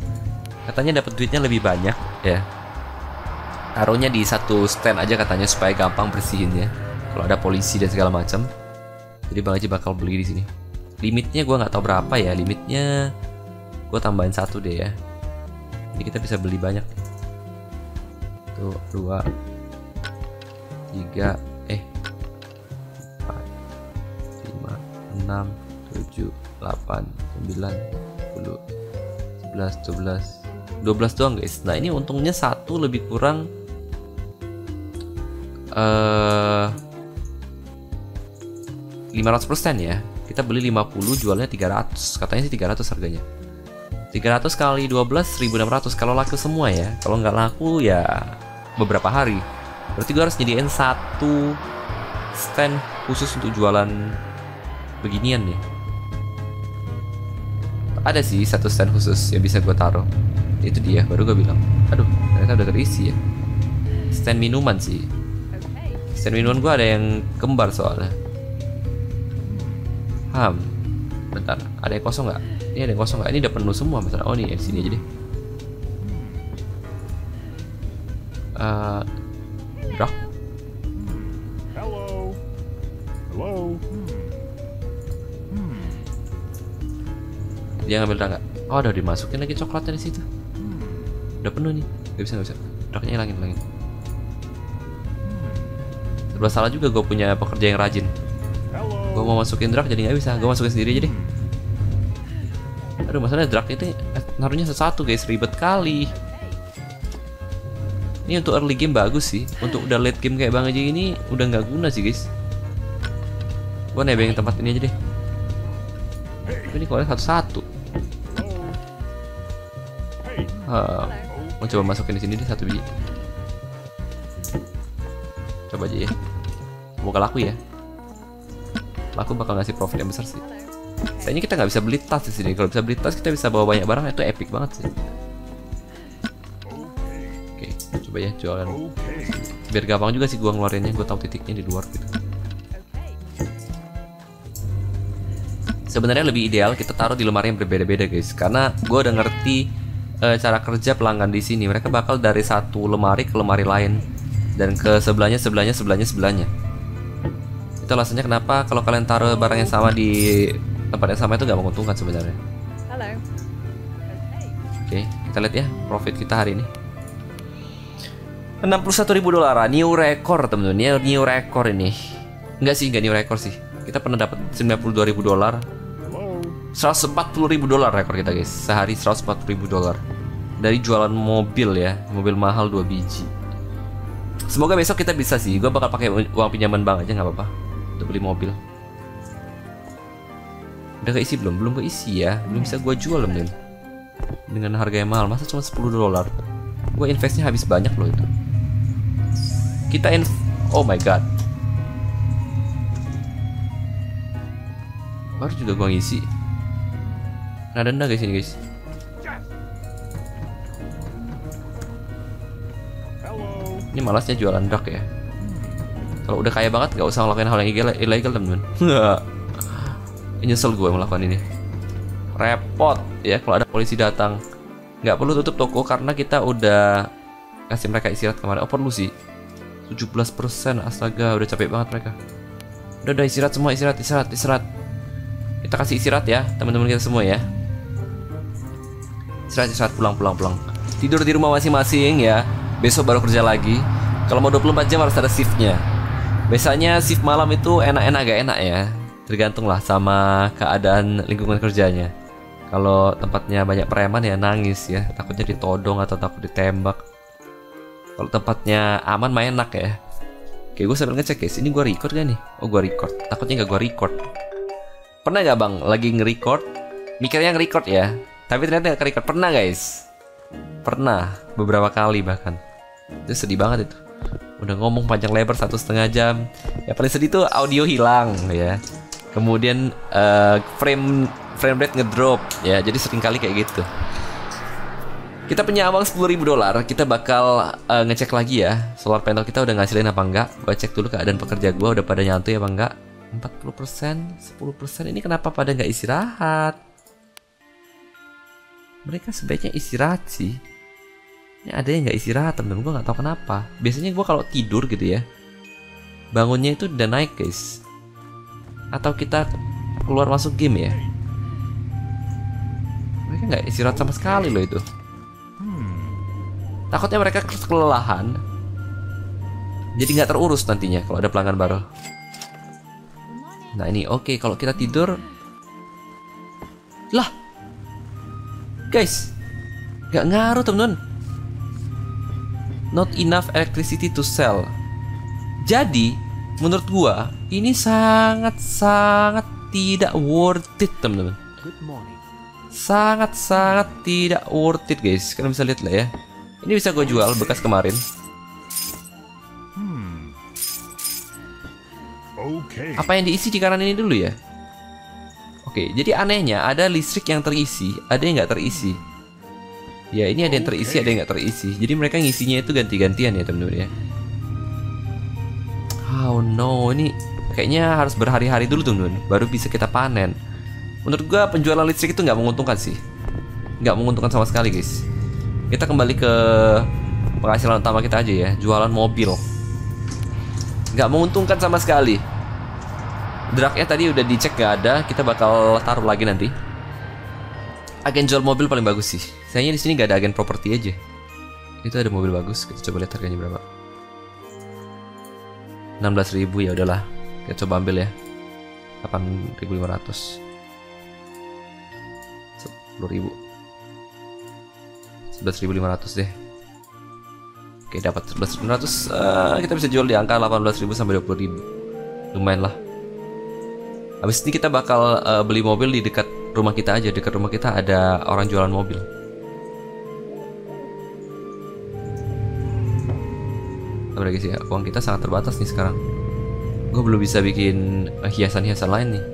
katanya dapat duitnya lebih banyak ya. Taruhnya di satu stand aja katanya supaya gampang bersihin ya kalau ada polisi dan segala macam jadi bang Haji bakal beli di sini. Limitnya gue nggak tahu berapa ya limitnya gue tambahin satu deh ya. Jadi kita bisa beli banyak. Tuh dua tiga eh empat lima enam tujuh delapan sembilan sepuluh sebelas dua belas dua belas doang guys. Nah ini untungnya satu lebih kurang uh, 500% ya. Kita beli 50 jualnya 300 katanya sih 300 harganya. 300 kali 12 1600 kalau laku semua ya. Kalau nggak laku ya beberapa hari. Berarti gue harus nyediain satu stand khusus untuk jualan beginian nih. Ada sih satu stand khusus yang bisa gue taruh. Itu dia baru gue bilang. Aduh ternyata udah terisi ya. Stand minuman sih. Stand minuman gue ada yang kembar soalnya paham? Bentar ada yang kosong nggak? Ini ada yang kosong nggak? Ini udah penuh semua misalnya oh nih ya sini aja deh. Uh, rock? Hello. Hello. Dia ngambil tangga oh udah dimasukin lagi coklatnya di situ. Udah penuh nih. Gak bisa gak bisa. Rocknya hilangin hilangin. Sebelah salah juga gue punya pekerja yang rajin gue mau masukin drag jadi nggak bisa gue masukin sendiri aja deh. Aduh masalahnya drag itu naruhnya satu guys. Ribet kali. Ini untuk early game bagus sih. Untuk udah late game kayak bang aja ini udah nggak guna sih guys. Gue nebeng tempat ini aja deh. Ini kalau satu-satu. Uh, mau coba masukin di sini deh satu biji. Coba aja ya. Semoga laku ya aku bakal ngasih profit yang besar sih Kayaknya kita nggak bisa beli tas di sini. Kalau bisa beli tas kita bisa bawa banyak barang itu epic banget sih. Oke, coba ya jualan. Biar gampang juga sih gua ngeluarinnya. Gua tahu titiknya di luar gitu. Sebenarnya lebih ideal kita taruh di lemari yang berbeda-beda guys, karena gua udah ngerti uh, cara kerja pelanggan di sini. Mereka bakal dari satu lemari ke lemari lain dan ke sebelahnya sebelahnya sebelahnya sebelahnya itu alasannya kenapa kalau kalian taruh barang yang sama di tempat yang sama itu nggak menguntungkan sebenarnya Hello. Oke, Okay. kita lihat ya profit kita hari ini. 61.000 dolar, new record teman-teman. New, new record ini. Enggak sih, enggak new record sih. Kita pernah dapat 92.000 dolar. 140.000 dolar rekor kita guys. Sehari 140.000 dolar. Dari jualan mobil ya, mobil mahal 2 biji. Semoga besok kita bisa sih. Gue bakal pakai uang pinjaman bank aja nggak apa-apa untuk beli mobil. Udah keisi belum? Belum keisi ya. Belum bisa gue jual temen dengan harga yang mahal masa cuma 10 dolar? Gue investnya habis banyak loh itu. Kita inv oh my god. Baru juga gue ngisi. Nah denda guys ini guys. Ini malasnya jualan dark ya kalau udah kaya banget gak usah ngelakuin hal yang ilegal, ilegal temen-temen nyesel gue melakukan ini. Repot ya kalau ada polisi datang. Nggak perlu tutup toko karena kita udah kasih mereka istirahat kemarin. Oh perlu sih. 17% astaga udah capek banget mereka. Udah udah istirahat semua istirahat istirahat istirahat. Kita kasih istirahat ya teman-teman kita semua ya. Istirahat istirahat pulang pulang pulang. Tidur di rumah masing-masing ya. Besok baru kerja lagi. Kalau mau 24 jam harus ada shiftnya biasanya shift malam itu enak-enak gak enak ya. Tergantung lah sama keadaan lingkungan kerjanya. Kalau tempatnya banyak preman ya nangis ya. Takutnya ditodong atau takut ditembak. Kalau tempatnya aman main enak ya. Oke gue sambil ngecek guys ini gue record gak nih? Oh gue record. Takutnya gak gue record. Pernah gak bang lagi nge-record? Mikirnya nge-record ya. Tapi ternyata gak record pernah guys? Pernah. Beberapa kali bahkan. Itu sedih banget itu udah ngomong panjang lebar satu setengah jam. Ya paling sedih tuh audio hilang ya. Kemudian uh, frame frame rate ngedrop ya. Jadi sering kali kayak gitu. Kita punya uang 10.000 dolar kita bakal uh, ngecek lagi ya. Solar panel kita udah ngasilin apa enggak? Gua cek dulu keadaan pekerja gua udah pada nyantui apa enggak? 40% 10% ini kenapa pada nggak istirahat? Mereka sebaiknya istirahat sih ini ada yang nggak istirahat temen gue nggak tahu kenapa. Biasanya gue kalau tidur gitu ya bangunnya itu udah naik guys. Atau kita keluar masuk game ya? Mereka nggak istirahat sama sekali loh itu. Takutnya mereka kelelahan. Jadi nggak terurus nantinya kalau ada pelanggan baru. Nah ini oke kalau kita tidur. Lah guys nggak ngaruh temen-temen not enough electricity to sell. Jadi menurut gua ini sangat sangat tidak worth it teman-teman. Sangat sangat tidak worth it guys. Kalian bisa lihat lah ya. Ini bisa gue jual bekas kemarin. Okay. apa yang diisi di kanan ini dulu ya? Oke jadi anehnya ada listrik yang terisi ada yang nggak terisi ya ini ada yang terisi ada yang nggak terisi. Jadi mereka ngisinya itu ganti-gantian ya teman-teman ya. Oh no ini kayaknya harus berhari-hari dulu teman-teman baru bisa kita panen. Menurut gua penjualan listrik itu nggak menguntungkan sih. Nggak menguntungkan sama sekali guys. Kita kembali ke penghasilan utama kita aja ya jualan mobil. Nggak menguntungkan sama sekali. Draknya tadi udah dicek nggak ada kita bakal taruh lagi nanti. Agen jual mobil paling bagus sih sayangnya di sini nggak ada agen properti aja. Itu ada mobil bagus kita coba lihat harganya berapa. 16.000 ya udahlah. Kita coba ambil ya. 8.500 10.000 11.500 deh. Oke dapat 11.500 uh, Kita bisa jual di angka 18.000 sampai 20.000 Lumayan lah. Habis ini kita bakal uh, beli mobil di dekat rumah kita aja. Dekat rumah kita ada orang jualan mobil Apa lagi sih ya Uang kita sangat terbatas nih sekarang. Gue belum bisa bikin uh, hiasan-hiasan lain nih.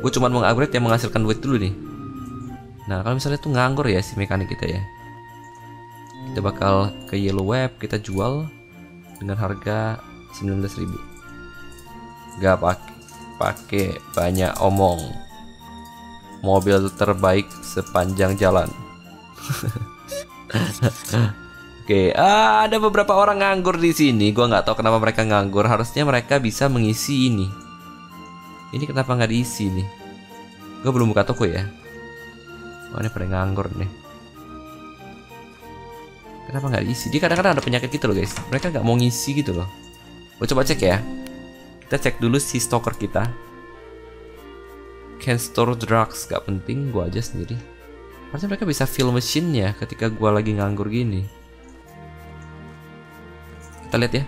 Gue cuma mau upgrade yang menghasilkan duit dulu nih. Nah kalau misalnya tuh nganggur ya si mekanik kita ya. Kita bakal ke yellow web kita jual dengan harga 19.000 gak pakai pakai banyak omong. Mobil terbaik sepanjang jalan Oke, ah, ada beberapa orang nganggur di sini. Gua nggak tahu kenapa mereka nganggur. Harusnya mereka bisa mengisi ini. Ini kenapa nggak diisi nih? Gue belum buka toko ya. Wah ini pada nganggur nih. Kenapa nggak diisi? Dia kadang-kadang ada penyakit gitu loh guys. Mereka nggak mau ngisi gitu loh. Gue coba cek ya. Kita cek dulu si stalker kita. Can store drugs gak penting. Gue aja sendiri. Harusnya mereka bisa fill machine ya ketika gue lagi nganggur gini. Kita lihat ya.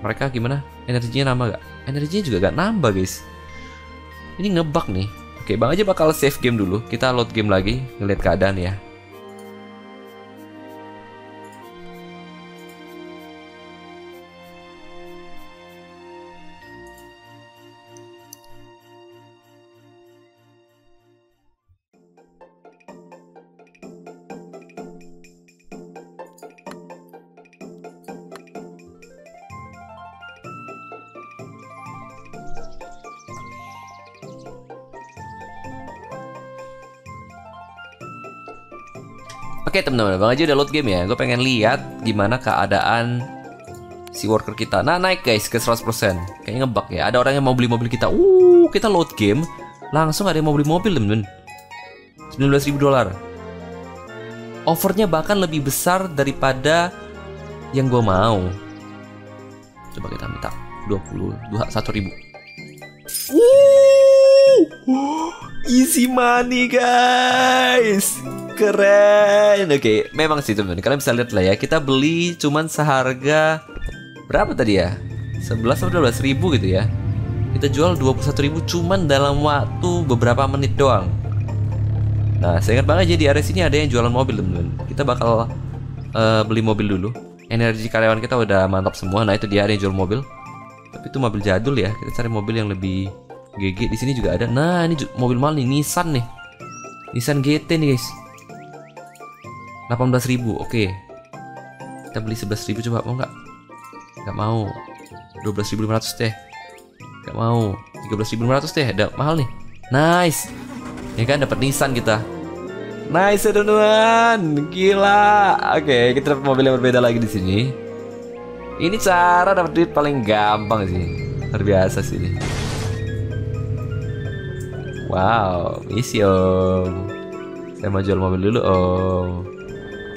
Mereka gimana? Energinya nambah gak? Energinya juga gak nambah guys. Ini ngebug nih. Oke, Bang aja bakal save game dulu. Kita load game lagi, ngeliat keadaan ya. Oke teman-teman, Bang aja udah load game ya. Gue pengen lihat gimana keadaan si worker kita. Nah naik guys ke 100%. Kayaknya ngebug ya. Ada orang yang mau beli mobil kita. Uh, kita load game. Langsung ada yang mau beli mobil teman-teman. 19.000 dolar. Offernya bahkan lebih besar daripada yang gue mau. Coba kita minta 20, 21 ribu. Uh, easy money guys. Keren. Oke, okay. memang sih teman. Kalian bisa lihat lah ya. Kita beli cuman seharga berapa tadi ya? 11 atau 12 ribu gitu ya. Kita jual 21 ribu cuman dalam waktu beberapa menit doang. Nah, saya ingat banget jadi di area sini ada yang jualan mobil teman. Kita bakal uh, beli mobil dulu. Energi karyawan kita udah mantap semua. Nah, itu dia ada yang jual mobil. Tapi itu mobil jadul ya. Kita cari mobil yang lebih GG. Di sini juga ada. Nah, ini mobil nih, Nissan nih. Nissan GT nih, guys. 18.000 oke. Kita beli 11.000 coba mau nggak? Nggak mau. 12.500 deh nggak mau. 13.500 deh ada mahal nih. Nice. Ya kan dapat Nissan kita. Nice teman-teman. Gila. Oke kita dapat mobil yang berbeda lagi di sini. Ini cara dapat duit paling gampang sih terbiasa sih ini wow misi om. Saya mau jual mobil dulu om.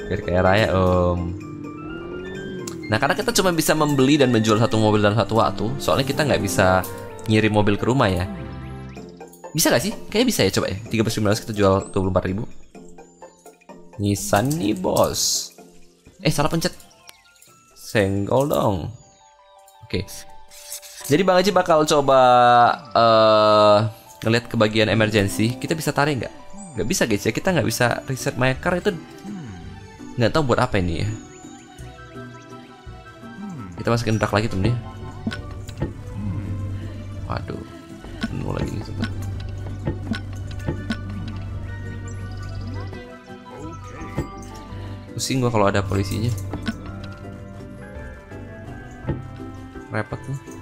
Biar kayak raya om. Nah karena kita cuma bisa membeli dan menjual satu mobil dalam satu waktu soalnya kita nggak bisa ngirim mobil ke rumah ya. Bisa gak sih? Kayaknya bisa ya coba ya. 13.15 kita jual 24 ribu. Nissan nih bos. Eh salah pencet. Senggol dong. Oke. Jadi Bang Haji bakal coba uh, Ngeliat ke bagian emergency Kita bisa tarik nggak? Nggak bisa guys ya. Kita nggak bisa reset car itu nggak tahu buat apa ini ya. Kita masukin rak lagi temen ya. Waduh penuh lagi gitu pusing gua kalau ada polisinya. Repot nih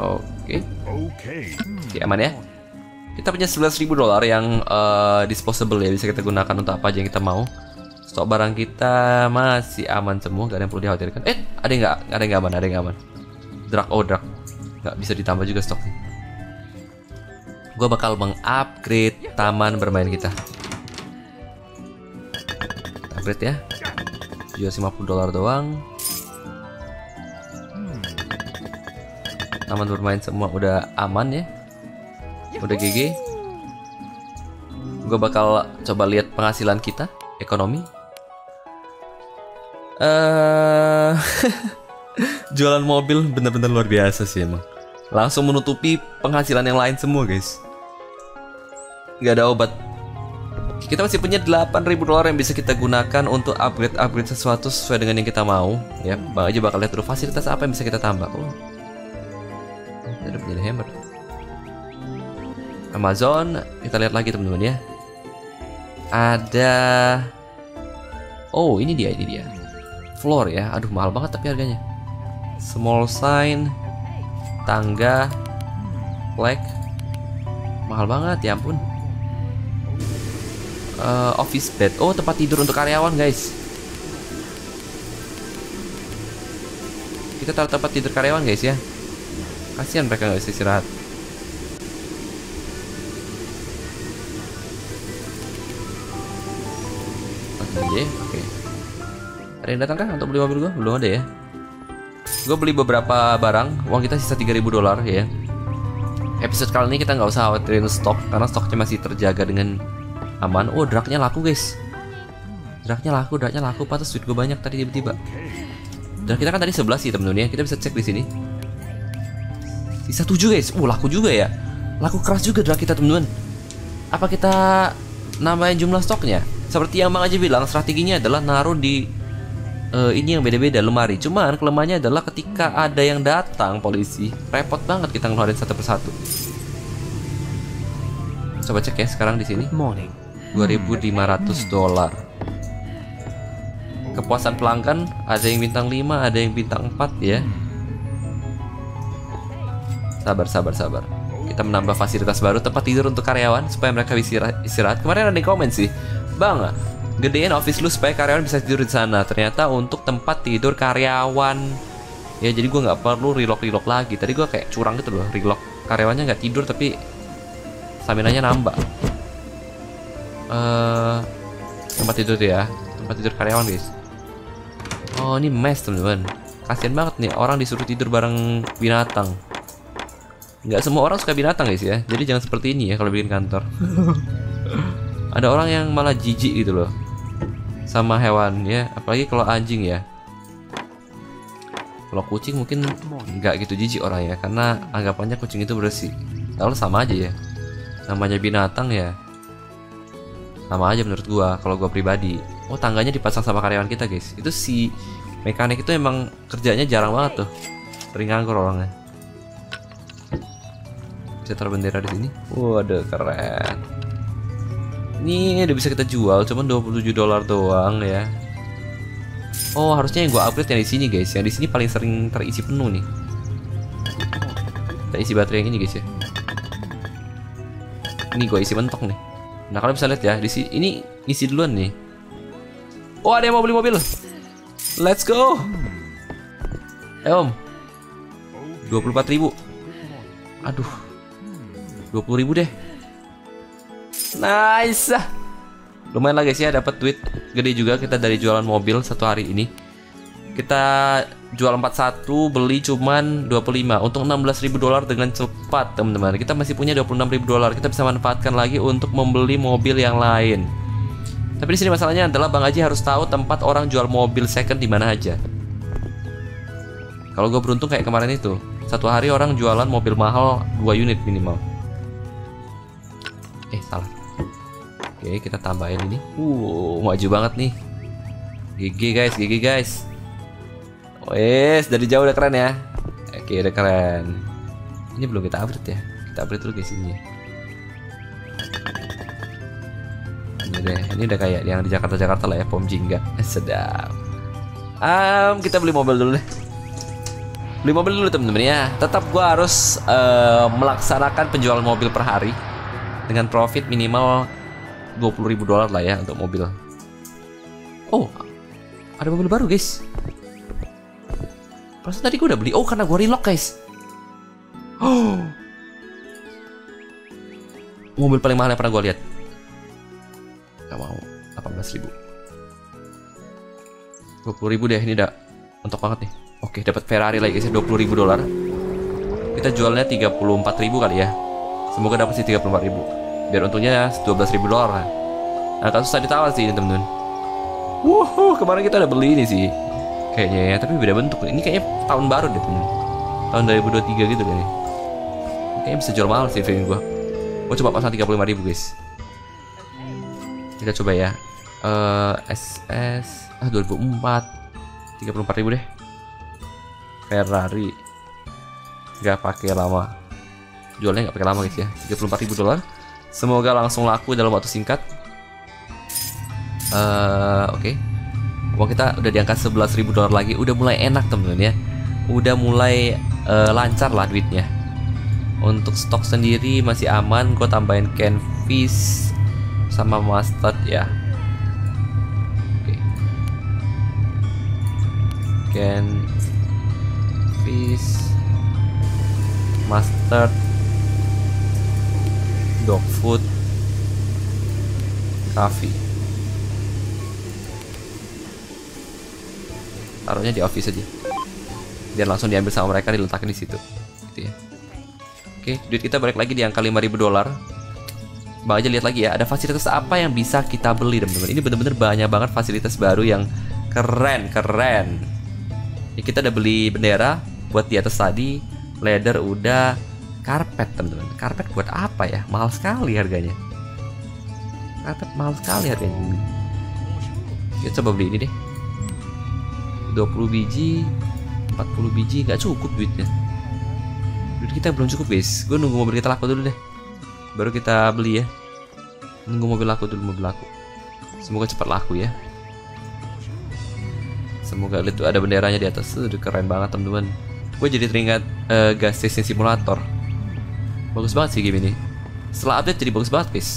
Oke. Okay. Oke, aman ya. Kita punya 11.000 dolar yang uh, disposable ya, bisa kita gunakan untuk apa aja yang kita mau. Stok barang kita masih aman semua, gak ada yang perlu dikhawatirkan. Eh, ada yang nggak? Ada yang nggak aman? Ada yang nggak aman? Drag, oh drag, nggak bisa ditambah juga stoknya. Gue bakal mengupgrade taman bermain kita. Upgrade ya. Jual 50 dolar doang. Taman bermain semua udah aman ya? Udah GG gue bakal coba lihat penghasilan kita ekonomi. Uh, jualan mobil bener-bener luar biasa sih emang. Langsung menutupi penghasilan yang lain semua guys. Nggak ada obat. Kita masih punya 8000 dolar yang bisa kita gunakan untuk upgrade upgrade sesuatu sesuai dengan yang kita mau. Ya bang aja bakal lihat dulu fasilitas apa yang bisa kita tambah oh ada menjadi hammer Amazon kita lihat lagi teman-teman ya ada oh ini dia ini dia floor ya aduh mahal banget tapi harganya small sign tangga Like mahal banget ya ampun. Uh, office bed. Oh tempat tidur untuk karyawan guys. Kita taruh tempat tidur karyawan guys ya. Kasihan mereka nggak bisa istirahat. Oke, oke. Ada yang datang kah untuk beli mobil gue? Belum ada ya. Gue beli beberapa barang, uang kita sisa 3000 dolar ya. Episode kali ini kita nggak usah khawatirin stok karena stoknya masih terjaga dengan aman. Oh, draknya laku guys. Draknya laku, draknya laku. Patut duit gue banyak tadi tiba-tiba. Dan kita kan tadi 11 sih temen-temen ya. Kita bisa cek di sini. Sisa 7 guys. Uh, laku juga ya. Laku keras juga drak kita temen-temen. Apa kita nambahin jumlah stoknya? Seperti yang Bang aja bilang, strateginya adalah naruh di uh, ini yang beda-beda lemari. Cuman kelemahannya adalah ketika ada yang datang polisi, repot banget kita ngeluarin satu persatu. Coba cek ya sekarang di sini. Morning. 2.500 dolar. Kepuasan pelanggan ada yang bintang 5, ada yang bintang 4 ya. Sabar, sabar, sabar. Kita menambah fasilitas baru tempat tidur untuk karyawan supaya mereka bisa istirahat. Kemarin ada yang komen sih, Bang, gedein office lu supaya karyawan bisa tidur di sana. Ternyata untuk tempat tidur karyawan. Ya jadi gue nggak perlu relock lagi. Tadi gue kayak curang gitu loh, relock karyawannya nggak tidur tapi stamina-nya nambah. Uh, tempat tidur ya, tempat tidur karyawan guys. Oh ini mess teman-teman. Kasian banget nih orang disuruh tidur bareng binatang. Nggak semua orang suka binatang guys ya. Jadi jangan seperti ini ya kalau bikin kantor. Ada orang yang malah jijik gitu loh sama hewan ya, apalagi kalau anjing ya. Kalau kucing mungkin nggak gitu jijik orang ya, karena anggapannya kucing itu bersih. Kalau sama aja ya, namanya binatang ya, sama aja menurut gua. Kalau gua pribadi, oh tangganya dipasang sama karyawan kita guys. Itu si mekanik itu emang kerjanya jarang banget tuh, sering nganggur orangnya. Bisa taruh bendera di sini. Waduh keren. Ini udah bisa kita jual, cuman 27 dolar doang ya. Oh, harusnya yang gua upgrade yang di sini guys. Yang di sini paling sering terisi penuh nih. Kita isi baterai yang ini guys ya. Ini gua isi mentok nih. Nah, kalian bisa lihat ya, di sini ini isi duluan nih. Oh, ada yang mau beli mobil. Let's go. Eh, Om. 24.000. Aduh. 20.000 deh. Nice. Lumayan lah guys ya dapat duit gede juga kita dari jualan mobil satu hari ini. Kita jual 41 beli cuman 25 untuk 16.000 dolar dengan cepat teman-teman. Kita masih punya 26.000 dolar. Kita bisa manfaatkan lagi untuk membeli mobil yang lain. Tapi di sini masalahnya adalah Bang Haji harus tahu tempat orang jual mobil second di mana aja. Kalau gue beruntung kayak kemarin itu, satu hari orang jualan mobil mahal 2 unit minimal. Eh salah. Oke, kita tambahin ini. Uh, maju banget nih. GG guys, GG guys. Oh, yes, dari jauh udah keren ya. Oke, udah keren. Ini belum kita upgrade ya. Kita upgrade dulu guys ini. Ini deh, ini udah kayak yang di Jakarta-Jakarta lah ya, pom jingga. Sedap. Um, kita beli mobil dulu deh. Beli mobil dulu temen-temen ya. Tetap gua harus uh, melaksanakan penjualan mobil per hari dengan profit minimal 20.000 dolar lah ya untuk mobil. Oh, ada mobil baru guys. Perasaan tadi gue udah beli. Oh, karena gue relock guys. Oh, mobil paling mahal yang pernah gue lihat. Gak mau, 18.000. 20.000 deh ini udah untuk banget nih. Oke, dapat Ferrari lagi guys, 20.000 dolar. Kita jualnya 34.000 kali ya. Semoga dapat sih 34.000 biar untungnya 12.000 dolar nah kan susah ditawar sih ini temen-temen. Kemarin kita udah beli ini sih. Kayaknya ya tapi beda bentuk. Ini kayaknya tahun baru deh temen tahun 2023 gitu kayaknya. Kayaknya bisa jual mahal sih feeling gua. Gua coba pasang 35.000 guys. Kita coba ya. Uh, SS ah 2004 34.000 deh. Ferrari. Gak pakai lama jualnya nggak pakai lama guys ya. 34.000 dolar. Semoga langsung laku dalam waktu singkat. Uh, oke. Okay. uang kita udah di angka 11.000 dolar lagi. Udah mulai enak temen-temen ya. Udah mulai uh, lancar lah duitnya. Untuk stok sendiri masih aman, gue tambahin canvas sama mustard ya. Oke. Canvas, mustard, dog food, coffee. Taruhnya di office aja. Biar langsung diambil sama mereka diletakin di situ. Gitu ya. Oke, duit kita balik lagi di angka 5000 dolar. Bang aja lihat lagi ya, ada fasilitas apa yang bisa kita beli teman-teman. Ini bener-bener banyak banget fasilitas baru yang keren, keren. Ya, kita udah beli bendera buat di atas tadi, leather udah, karpet teman-teman. Karpet buat apa ya? Mahal sekali harganya. Karpet mahal sekali harganya. Kita coba beli ini deh. 20 biji, 40 biji nggak cukup duitnya duit kita belum cukup guys gue nunggu mobil kita laku dulu deh baru kita beli ya nunggu mobil laku dulu mobil laku semoga cepat laku ya semoga lihat tuh ada benderanya di atas tuh keren banget teman-teman gue jadi teringat uh, gas station simulator bagus banget sih game ini setelah update jadi bagus banget guys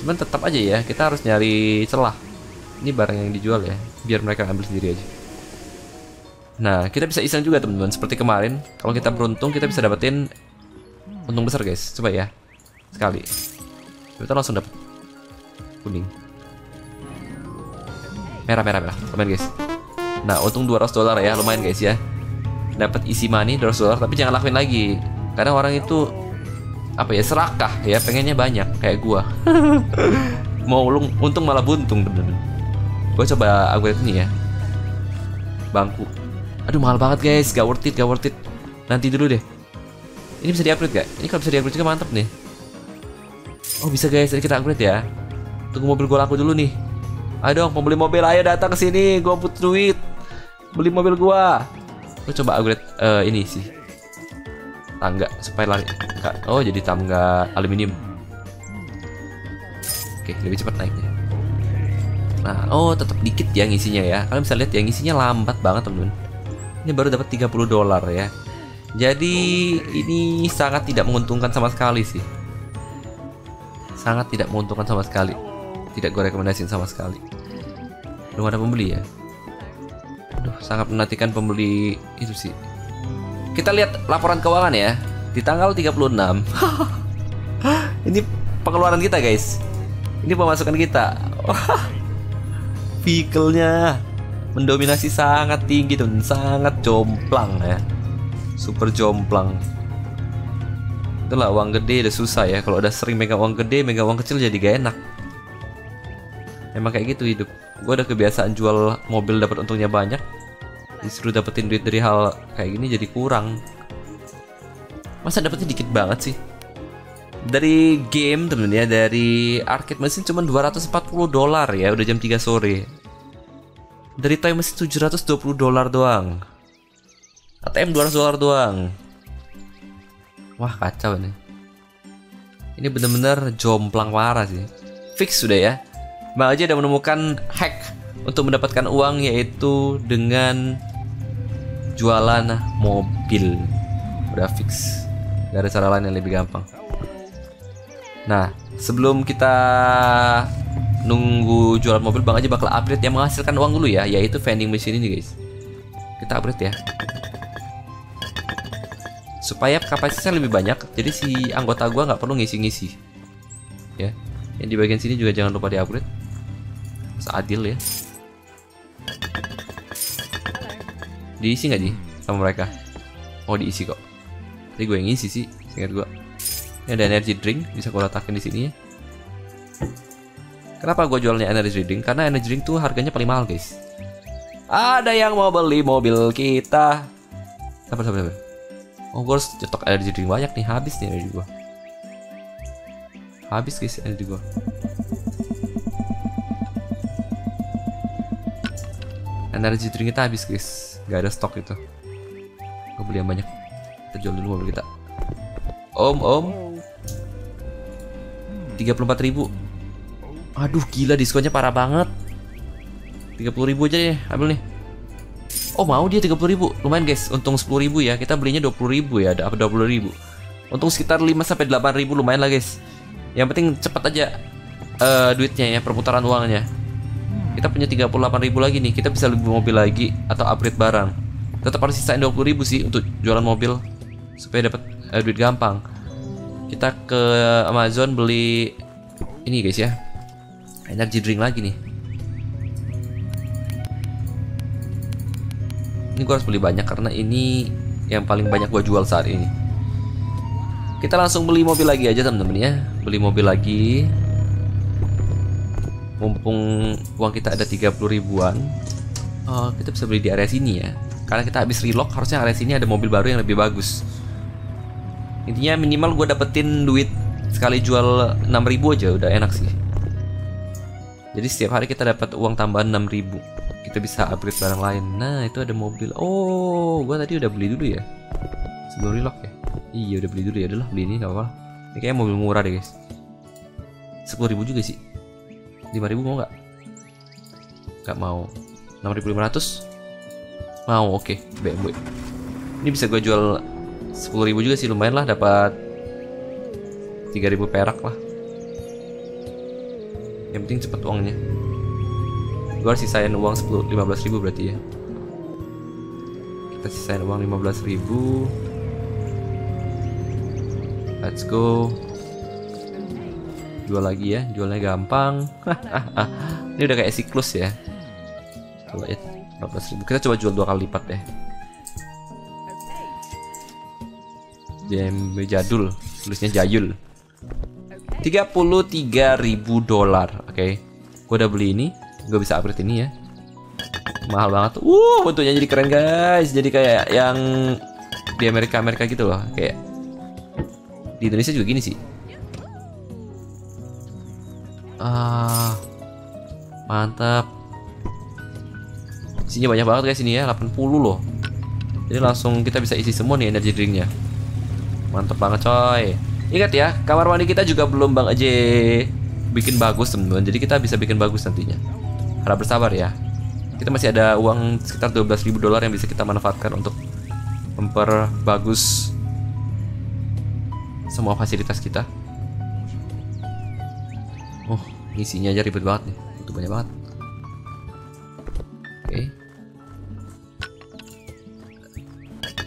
cuman tetap aja ya kita harus nyari celah ini barang yang dijual ya biar mereka ambil sendiri aja Nah, kita bisa iseng juga teman-teman. Seperti kemarin, kalau kita beruntung kita bisa dapetin untung besar guys. Coba ya, sekali. Kita langsung dapet kuning. Merah, merah, merah. Lumayan guys. Nah, untung 200 dolar ya, lumayan guys ya. Dapat isi money 200 dolar, tapi jangan lakuin lagi. Karena orang itu apa ya serakah ya, pengennya banyak kayak gua. Mau untung malah buntung teman-teman. Gua coba upgrade ini ya. Bangku Aduh mahal banget guys, gak worth it, gak worth it. Nanti dulu deh. Ini bisa di-upgrade gak? Ini kalau bisa di-upgrade juga mantep nih. Oh bisa guys, jadi kita upgrade ya. Tunggu mobil gue laku dulu nih. Ayo dong, pembeli mobil ayo datang ke sini, gue butuh duit. Beli mobil gue. Gue coba upgrade uh, ini sih. Tangga supaya lari. Oh jadi tangga aluminium. Oke, lebih cepat naiknya. Nah, oh tetap dikit ya ngisinya ya. Kalian bisa lihat ya ngisinya lambat banget teman-teman. Ini baru dapat 30 dolar ya. Jadi ini sangat tidak menguntungkan sama sekali sih. Sangat tidak menguntungkan sama sekali. Tidak gue rekomendasiin sama sekali. Belum ada pembeli ya. Aduh, sangat menantikan pembeli itu sih. Kita lihat laporan keuangan ya. Di tanggal 36. ini pengeluaran kita, guys. Ini pemasukan kita. Vehicle-nya mendominasi sangat tinggi dan sangat jomplang ya super jomplang itulah uang gede udah susah ya kalau udah sering megang uang gede megang uang kecil jadi gak enak emang kayak gitu hidup gue udah kebiasaan jual mobil dapat untungnya banyak disuruh dapetin duit dari hal kayak gini jadi kurang masa dapetnya dikit banget sih dari game temen ya dari arcade mesin cuma 240 dolar ya udah jam 3 sore dari toy mesin 720 dolar doang. ATM 200 dolar doang. Wah kacau ini. Ini bener-bener jomplang parah sih. Fix sudah ya. Bang aja udah menemukan hack untuk mendapatkan uang yaitu dengan jualan mobil. Udah fix. Gak ada cara lain yang lebih gampang. Nah, sebelum kita nunggu jualan mobil bang aja bakal upgrade yang menghasilkan uang dulu ya yaitu vending machine ini guys kita upgrade ya supaya kapasitasnya lebih banyak jadi si anggota gua nggak perlu ngisi-ngisi ya yang di bagian sini juga jangan lupa di upgrade seadil ya diisi nggak sih sama mereka oh diisi kok tapi gue yang ngisi sih ingat gue ini ada energy drink bisa gue letakkan di sini ya Kenapa gue jualnya energy drink? Karena energy drink tuh harganya paling mahal guys. Ada yang mau beli mobil kita. Sabar, sabar, sabar. Oh, gue harus cetok energy drink banyak nih. Habis nih energy gue. Habis guys energy gue. Energy drink kita habis guys. Gak ada stok itu. Gue beli yang banyak. Kita jual dulu mobil kita. Om, om. 34 ribu Aduh gila diskonnya parah banget 30 ribu aja ya ambil nih Oh mau dia 30 ribu Lumayan guys Untung 10 ribu ya Kita belinya 20 ribu ya Ada 20 ribu Untung sekitar 5 sampai 8 ribu lumayan lah guys Yang penting cepat aja uh, Duitnya ya Perputaran uangnya Kita punya 38 ribu lagi nih Kita bisa lebih mobil lagi Atau upgrade barang. Tetap harus sisain 20 ribu sih Untuk jualan mobil Supaya dapat uh, duit gampang. Kita ke Amazon beli Ini guys ya. Energy drink lagi nih. Ini gue harus beli banyak karena ini yang paling banyak gue jual saat ini. Kita langsung beli mobil lagi aja teman-teman ya. Beli mobil lagi mumpung uang kita ada 30 ribuan oh, kita bisa beli di area sini ya. Karena kita habis relock harusnya area sini ada mobil baru yang lebih bagus. Intinya minimal gue dapetin duit sekali jual 6000 aja udah enak sih. Jadi setiap hari kita dapat uang tambahan 6000 kita bisa upgrade barang lain. Nah itu ada mobil. Oh gua tadi udah beli dulu ya? Sebelum relock ya? Iya udah beli dulu ya. Adalah beli ini gak apa-apa. Ini kayaknya mobil murah deh guys. sepuluh ribu juga sih lima ribu mau nggak? Nggak mau. enam ribu lima ratus? Mau oke. Okay. BMW ini bisa gue jual sepuluh ribu juga sih lumayan lah dapat tiga ribu perak lah. Yang penting cepet uangnya. Gue harus sisain uang 10 15 ribu berarti ya. Kita sisain uang 15 ribu. Let's go jual lagi ya jualnya gampang. Ini udah kayak siklus ya. Kalau ya 15 ribu. Kita coba jual dua kali lipat deh. JMB jadul tulisnya jayul. 33 ribu dolar oke. Okay. gue udah beli ini gue bisa upgrade ini ya. Mahal banget. Uh bentuknya jadi keren guys. Jadi kayak yang di Amerika Amerika gitu loh kayak di Indonesia juga gini sih ah mantap. Isinya banyak banget guys ini ya 80 loh. Jadi langsung kita bisa isi semua nih energy drinknya. Mantap banget coy. Ingat ya kamar mandi kita juga belum bang aja bikin bagus teman-teman. Jadi kita bisa bikin bagus nantinya. Harap bersabar ya. Kita masih ada uang sekitar 12.000 dolar yang bisa kita manfaatkan untuk memperbagus semua fasilitas kita. Isinya aja ribet banget nih. Itu banyak banget. Oke. Okay.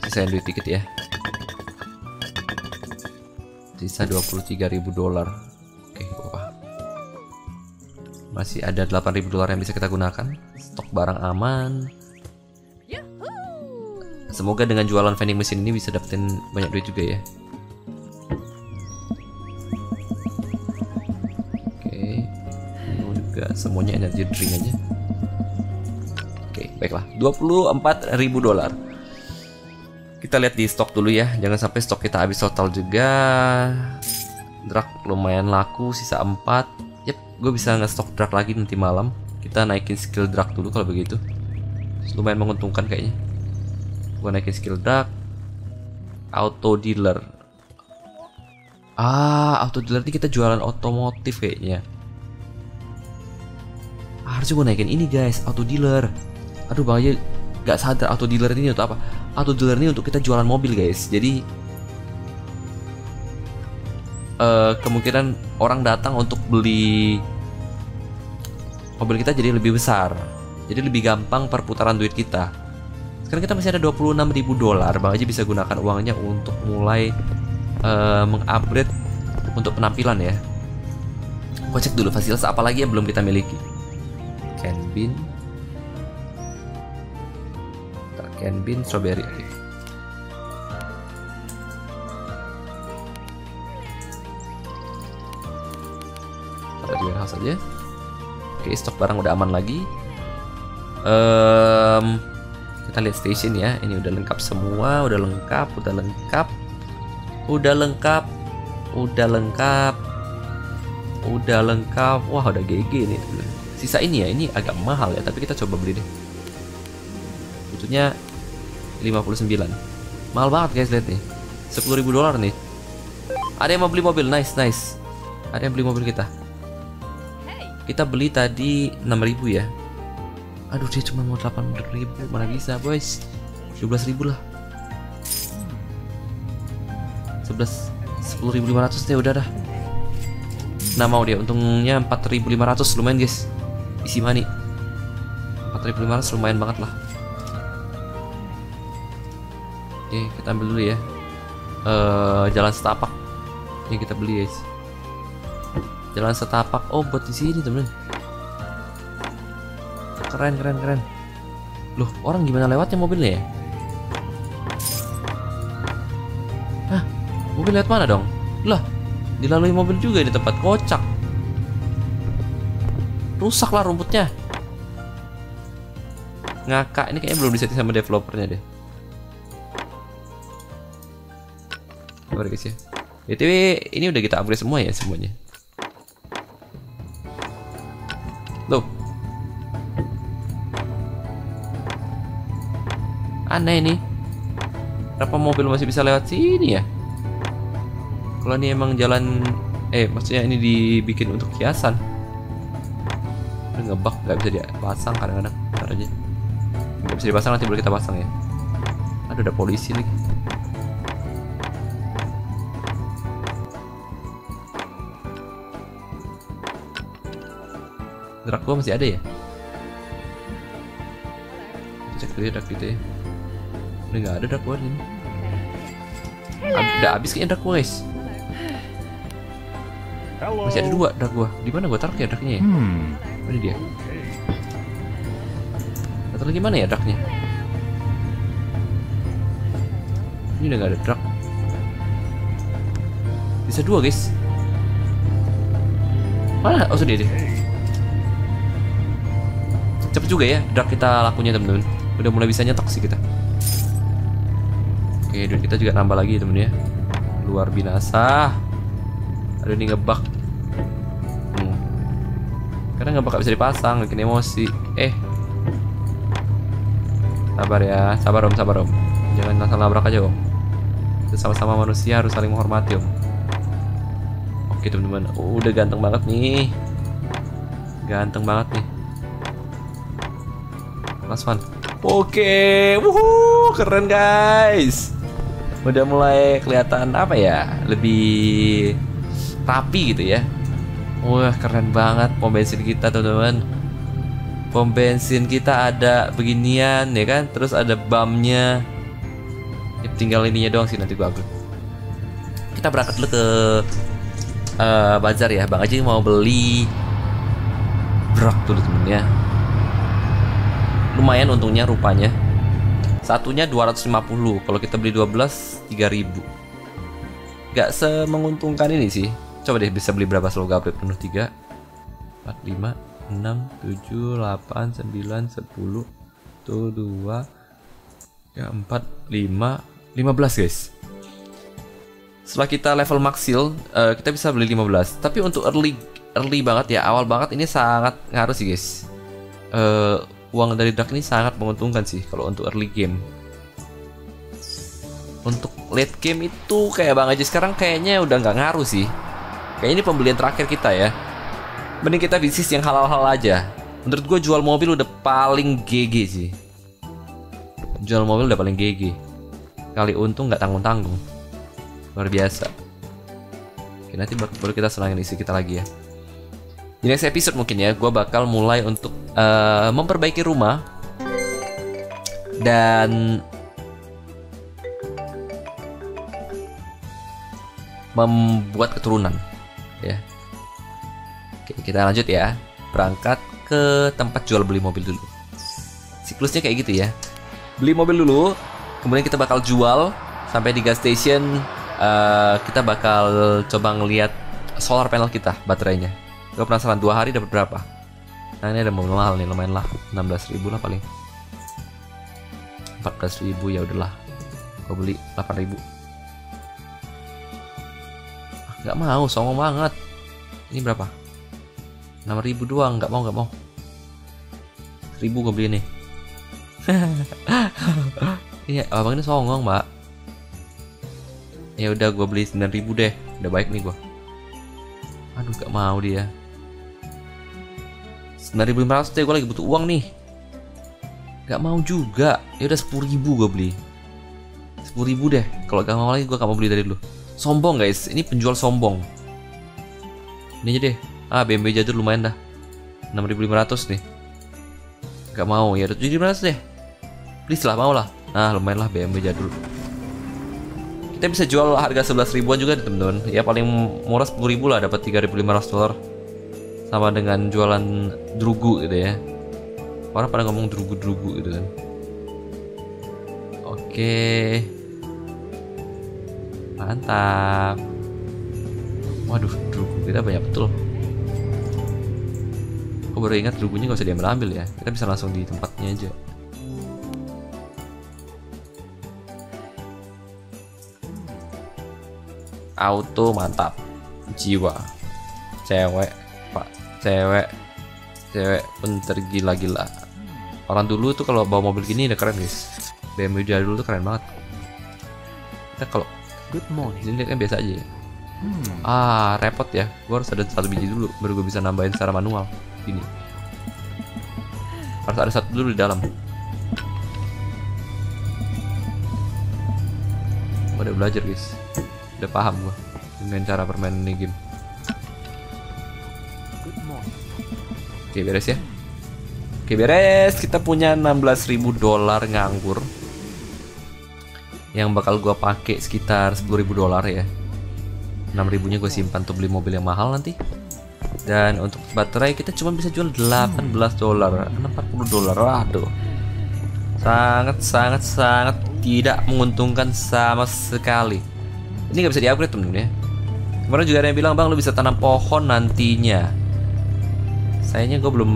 Sisain duit dikit ya. Sisa 23.000 dolar. Masih ada 8000 dolar yang bisa kita gunakan. Stok barang aman. Semoga dengan jualan vending mesin ini bisa dapetin banyak duit juga ya. Semuanya energy drink aja. Oke, baiklah. 24.000 dolar. Kita lihat di stok dulu ya. Jangan sampai stok kita habis total juga. Drag lumayan laku, sisa 4 gue bisa nge-stok drag lagi nanti malam kita naikin skill drag dulu kalau begitu lumayan menguntungkan kayaknya gue naikin skill drag auto dealer ah auto dealer ini kita jualan otomotif kayaknya harusnya gue naikin ini guys auto dealer aduh bahaya gak sadar auto dealer ini untuk apa auto dealer ini untuk kita jualan mobil guys jadi uh, kemungkinan orang datang untuk beli mobil kita jadi lebih besar. Jadi lebih gampang perputaran duit kita. Sekarang kita masih ada 26 ribu dolar. Bang Aji bisa gunakan uangnya untuk mulai uh, mengupgrade untuk penampilan ya. Gue cek dulu fasilitas apa lagi yang belum kita miliki. Can bin. Can bin strawberry. Okay. Kita di warehouse aja. Oke, stok barang udah aman lagi. Um, kita lihat station ya. Ini udah lengkap semua, udah lengkap, udah lengkap, udah lengkap, udah lengkap, udah lengkap. Wah, udah GG nih. Sisa ini ya, ini agak mahal ya, tapi kita coba beli deh. Butuhnya 59. Mahal banget guys, lihat nih. 10.000 dolar nih. Ada yang mau beli mobil, nice, nice. Ada yang beli mobil kita. Kita beli tadi 6000 ya. Aduh dia cuma mau 8 ribu Mana bisa boys 12 ribu lah 11 10.500 deh udah dah Nah mau dia untungnya 4.500 lumayan guys Isi money 4.500 lumayan banget lah. Oke kita ambil dulu ya. Uh, Jalan setapak Ini kita beli guys. Jalan setapak. Oh buat di sini temen Keren keren keren. Loh orang gimana lewatnya mobilnya ya? Hah? Mobil lewat mana dong? Lah dilalui mobil juga di tempat kocak rusak lah rumputnya. Ngakak ini kayaknya belum disetting sama developernya deh. Sabar guys ya? BTW ini udah kita upgrade semua ya semuanya. Loh. Aneh ini. Berapa mobil masih bisa lewat sini ya? Kalau ini emang jalan eh maksudnya ini dibikin untuk hiasan ini ngebak nggak bisa dipasang kadang-kadang. Ntar aja. Nggak bisa dipasang nanti boleh kita pasang ya. Aduh ada polisi lagi Drak gua masih ada ya? Cek dulu ya drak gitu ya. Udah nggak ada drak gua ini Udah habis kayaknya drak gua guys. Masih ada dua dark gua. Di mana gua taruh ya darknya ya? Hmm. Mana dia? Atau lagi mana ya darknya? Ini udah gak ada dark. Bisa dua guys. Mana? Oh sudah deh. Cepet juga ya dark kita lakunya temen-temen. Udah mulai bisa nyetok sih kita. Oke, duit kita juga nambah lagi temen ya. Luar binasa. Ada ini ngebak. Nggak bakal bisa dipasang, bikin emosi. Eh. Sabar ya, sabar om, sabar om. Jangan langsung labrak aja om. Sama-sama manusia harus saling menghormati om. Oke teman-teman, udah ganteng banget nih. Ganteng banget nih. Last one. Oke, wuhu, keren guys. Udah mulai kelihatan apa ya? Lebih rapi gitu ya Wah keren banget pom bensin kita teman-teman. Pom bensin kita ada beginian ya kan? Terus ada bumnya. Ya, Tinggal ininya doang sih nanti gua upload. Kita berangkat dulu ke uh, Bazar ya. Bang Aji mau beli Brak dulu temen ya. Lumayan untungnya rupanya. Satunya 250 Kalau kita beli 12 3000 Gak semenguntungkan ini sih Coba deh bisa beli berapa slow upgrade penuh 3 4 5 6 7 8 9 10 tuh 2 ya 4 5 15 guys. Setelah kita level maxil uh, kita bisa beli 15 tapi untuk early early banget ya awal banget ini sangat ngaruh sih guys. Uh, uang dari dark ini sangat menguntungkan sih kalau untuk early game. Untuk late game itu kayak bang aja sekarang kayaknya udah nggak ngaruh sih Kayaknya ini pembelian terakhir kita ya. Mending kita bisnis yang halal-halal aja. Menurut gue jual mobil udah paling GG sih. Jual mobil udah paling GG. Kali untung nggak tanggung-tanggung. Luar biasa. Oke, nanti baru kita senangin isi kita lagi ya. Di next episode mungkin ya, gue bakal mulai untuk uh, memperbaiki rumah dan membuat keturunan ya. Oke, kita lanjut ya. Berangkat ke tempat jual beli mobil dulu. Siklusnya kayak gitu ya. Beli mobil dulu, kemudian kita bakal jual sampai di gas station. Uh, kita bakal coba ngeliat solar panel kita, baterainya. Gue penasaran dua hari dapat berapa? Nah ini ada mobil mahal nih, lumayan lah, 16 ribu lah paling. 14 ribu ya udahlah. Gue beli 8 ribu. Gak mau, songong banget. Ini berapa? 6000 doang, nggak mau, nggak mau. 1000 gue beli nih. Iya, abang ini songong, Mbak. Ya udah gue beli 9000 deh. Udah baik nih gue. Aduh, gak mau dia. 9500 deh, gue lagi butuh uang nih. Gak mau juga. Ya udah sepuluh ribu gue beli. Sepuluh ribu deh. Kalau gak mau lagi gue gak mau beli dari lu. Sombong guys. Ini penjual sombong. Ini aja deh. Ah BMW jadul lumayan dah. 6500 nih. Gak mau ya. 7500 deh. Please lah mau lah. Nah lumayan lah BMW jadul. Kita bisa jual harga 11 ribuan juga teman-teman. Ya paling murah 10 ribu lah dapat 3500 dolar. Sama dengan jualan drugu gitu ya orang pada ngomong drugu-drugu gitu kan oke mantap. Waduh drugu kita banyak betul. Aku baru ingat drugunya gak usah diambil ambil ya. Kita bisa langsung di tempatnya aja. Auto mantap. Jiwa. Cewek pak. Cewek. Cewek pun tergila-gila orang dulu tuh kalau bawa mobil gini udah keren guys. BMW jadul tuh keren banget. Kita kalau good morning. Ini kan biasa aja ya. hmm. ah repot ya. Gue harus ada satu biji dulu baru gue bisa nambahin secara manual. Ini. Harus ada satu dulu di dalam. Gua udah belajar guys. Udah paham gue dengan cara permainan ini game. Oke beres ya. Oke beres, kita punya 16.000 dolar nganggur Yang bakal gue pakai sekitar 10.000 dolar ya. 6.000 nya gue simpan untuk beli mobil yang mahal nanti. Dan untuk baterai kita cuma bisa jual 18 dolar 40 dolar, waduh. Sangat sangat sangat tidak menguntungkan sama sekali. Ini gak bisa di-upgrade temen ya. Kemarin juga ada yang bilang bang lu bisa tanam pohon nantinya. Sayangnya gue belum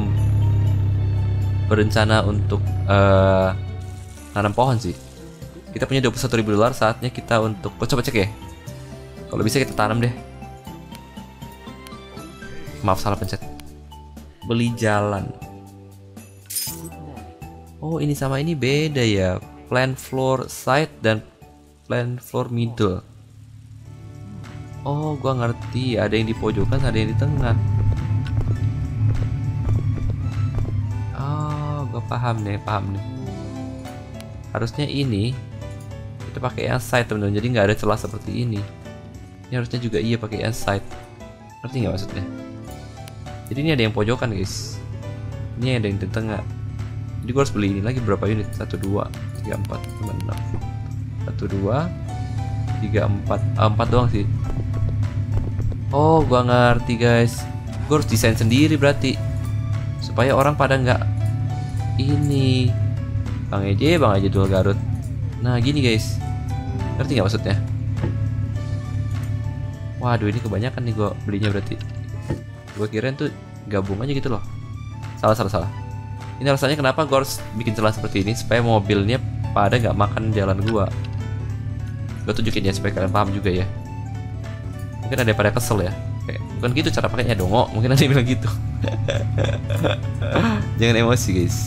berencana untuk uh, nanam pohon sih. Kita punya 21 ribu dolar, saatnya kita untuk oh, coba cek ya. Kalau bisa kita tanam deh. Maaf salah pencet. Beli jalan. Oh ini sama ini beda ya. Plan floor side dan plan floor middle. Oh gua ngerti. Ada yang di pojokan, ada yang di tengah. paham nih paham nih harusnya ini kita pakai yang side teman-teman. Jadi nggak ada celah seperti ini. Ini harusnya juga iya pakai yang side ngerti nggak maksudnya? Jadi ini ada yang pojokan guys. Ini ada yang di tengah. Jadi gue harus beli ini lagi berapa unit? Satu dua tiga empat lima enam. Satu dua tiga empat. Ah, empat doang sih. Oh gua ngerti guys. Gue harus desain sendiri berarti. Supaya orang pada nggak ini. Bang Eje, Bang Eje dual Garut. Nah gini guys Ngerti nggak maksudnya? Waduh ini kebanyakan nih gue belinya berarti. Gue kirain tuh gabung aja gitu loh. Salah salah salah. Ini alasannya kenapa gue harus bikin celah seperti ini Supaya mobilnya pada nggak makan jalan gue Gue tunjukin ya supaya kalian paham juga ya. Mungkin ada pada kesel ya. Kayak, bukan gitu cara pakainya dongo. Mungkin ada yang bilang gitu. Jangan emosi guys.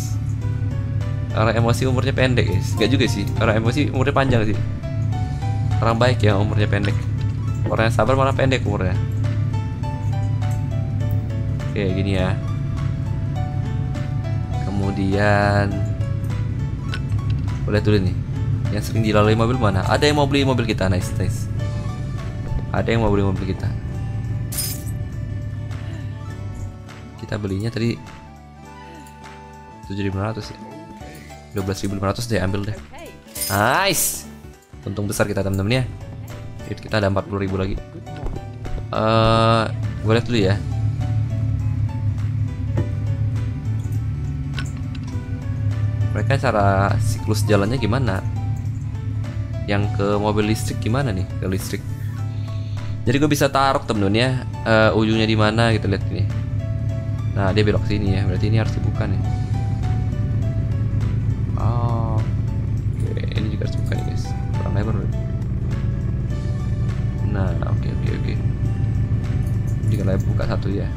Orang emosi umurnya pendek guys. Gak juga sih. Orang emosi umurnya panjang sih orang baik ya umurnya pendek. Orang yang sabar malah pendek umurnya. Oke gini ya. Kemudian boleh dulu nih. Yang sering dilalui mobil mana? Ada yang mau beli mobil kita nice nice. Ada yang mau beli mobil kita. Kita belinya tadi 7500 ya? 12.500 deh ambil deh. Nice untung besar kita temen-temen ya. Kita ada 40.000 lagi. Uh, gue lihat dulu ya. Mereka cara siklus jalannya gimana? Yang ke mobil listrik gimana nih? Ke listrik. Jadi gue bisa taruh temen-temen ya. Uh, ujungnya di mana? Gitu lihat ini. Nah dia belok sini ya. Berarti ini harus dibuka nih Iya, kalau buka satu ya.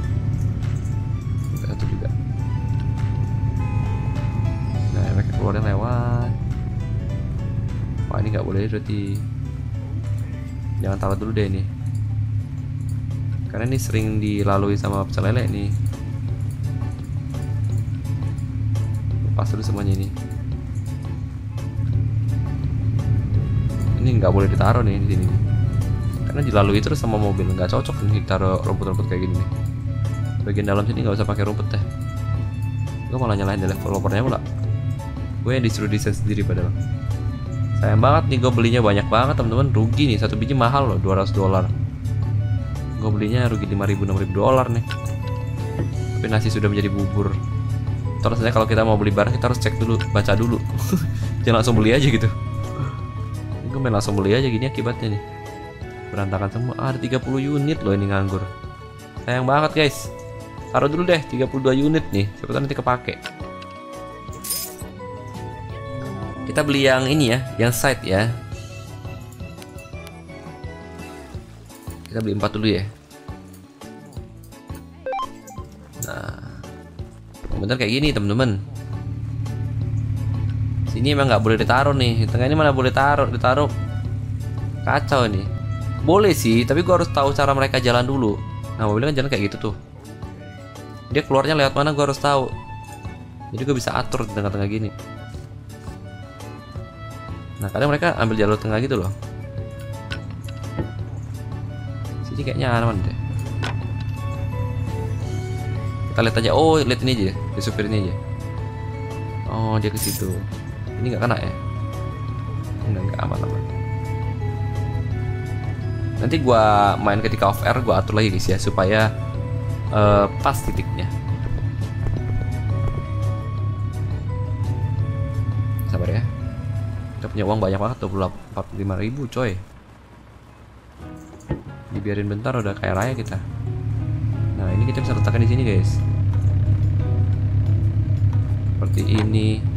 Buka satu juga. Nah mereka keluarnya lewat. Wah ini nggak boleh berarti jangan taruh dulu deh ini. Karena ini sering dilalui sama pecel lele nih. Lepas dulu semuanya ini. Ini nggak boleh ditaruh nih di sini karena dilalui terus sama mobil. Nggak cocok nih taruh rumput-rumput kayak gini nih. Bagian dalam sini nggak usah pakai rumput deh gue malah nyalahin developernya pula. Gue yang disuruh desain sendiri padahal. Sayang banget nih gue belinya banyak banget teman-teman. Rugi nih satu biji mahal loh 200 dolar. Gue belinya rugi 5000 6000 dolar nih. Tapi nasi sudah menjadi bubur. Terus kalau kita mau beli barang kita harus cek dulu baca dulu. Jangan langsung beli aja gitu. Gue main langsung beli aja gini akibatnya nih berantakan semua. Ah, ada 30 unit loh ini nganggur. Sayang banget guys. Taruh dulu deh 32 unit nih. Siapa nanti kepake. Kita beli yang ini ya yang side ya. Kita beli empat dulu ya. Nah bener kayak gini temen-temen sini emang nggak boleh ditaruh nih. Tengah ini mana boleh taruh ditaruh. Kacau nih boleh sih tapi gua harus tahu cara mereka jalan dulu. Nah mobilnya kan jalan kayak gitu tuh. Dia keluarnya lewat mana gua harus tahu. Jadi gue bisa atur di tengah-tengah gini. Nah kadang mereka ambil jalur tengah gitu loh. Sini kayaknya aman deh. Kita lihat aja. Oh lihat ini aja di supir ini aja. Oh dia ke situ. Ini nggak kena ya? Enggak nggak aman aman nanti gua main ketika off air gua atur lagi guys ya supaya uh, pas titiknya. Sabar ya. Kita punya uang banyak banget 25 ribu coy. Dibiarin bentar udah kayak raya kita. Nah ini kita bisa letakkan di sini guys. Seperti ini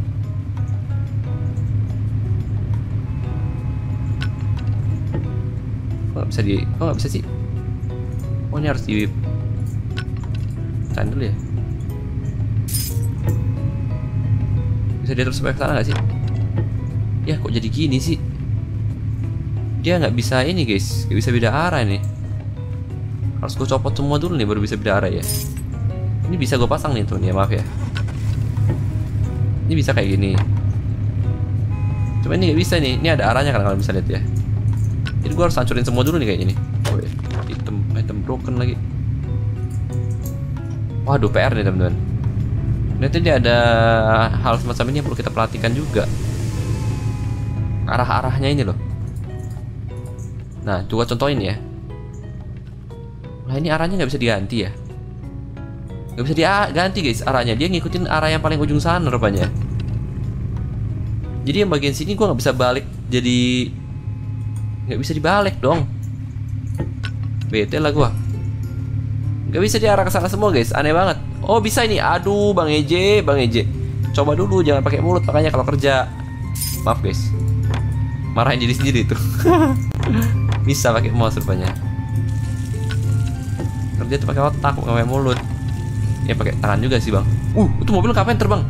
nggak bisa di kok nggak bisa sih? Oh ini harus di tahan ya. Bisa dia terus ke sana nggak sih? Ya kok jadi gini sih? Dia nggak bisa ini guys. Nggak bisa beda arah nih harus gue copot semua dulu nih baru bisa beda arah ya. Ini bisa gue pasang nih tuh nih ya maaf ya. Ini bisa kayak gini. Cuma ini nggak bisa nih. Ini ada arahnya kan kalau bisa lihat ya jadi gue harus hancurin semua dulu nih kayak gini oh, ya. item item broken lagi. Waduh PR nih teman-teman. Nanti dia ada hal semacam ini yang perlu kita perhatikan juga. Arah-arahnya ini loh. Nah coba contohin ya. Nah ini arahnya nggak bisa diganti ya? Nggak bisa diganti guys arahnya. Dia ngikutin arah yang paling ujung sana rupanya. Jadi yang bagian sini gue nggak bisa balik jadi nggak bisa dibalik dong. Bete lah gue nggak bisa diarah ke sana semua guys. Aneh banget. Oh bisa ini. Aduh bang Eje bang Eje. Coba dulu jangan pakai mulut makanya kalau kerja. Maaf guys. Marahin diri sendiri tuh. Bisa pakai mouse rupanya. Kerja tuh pakai otak bukan pakai mulut. Ya pakai tangan juga sih bang. Uh itu mobil kapan terbang?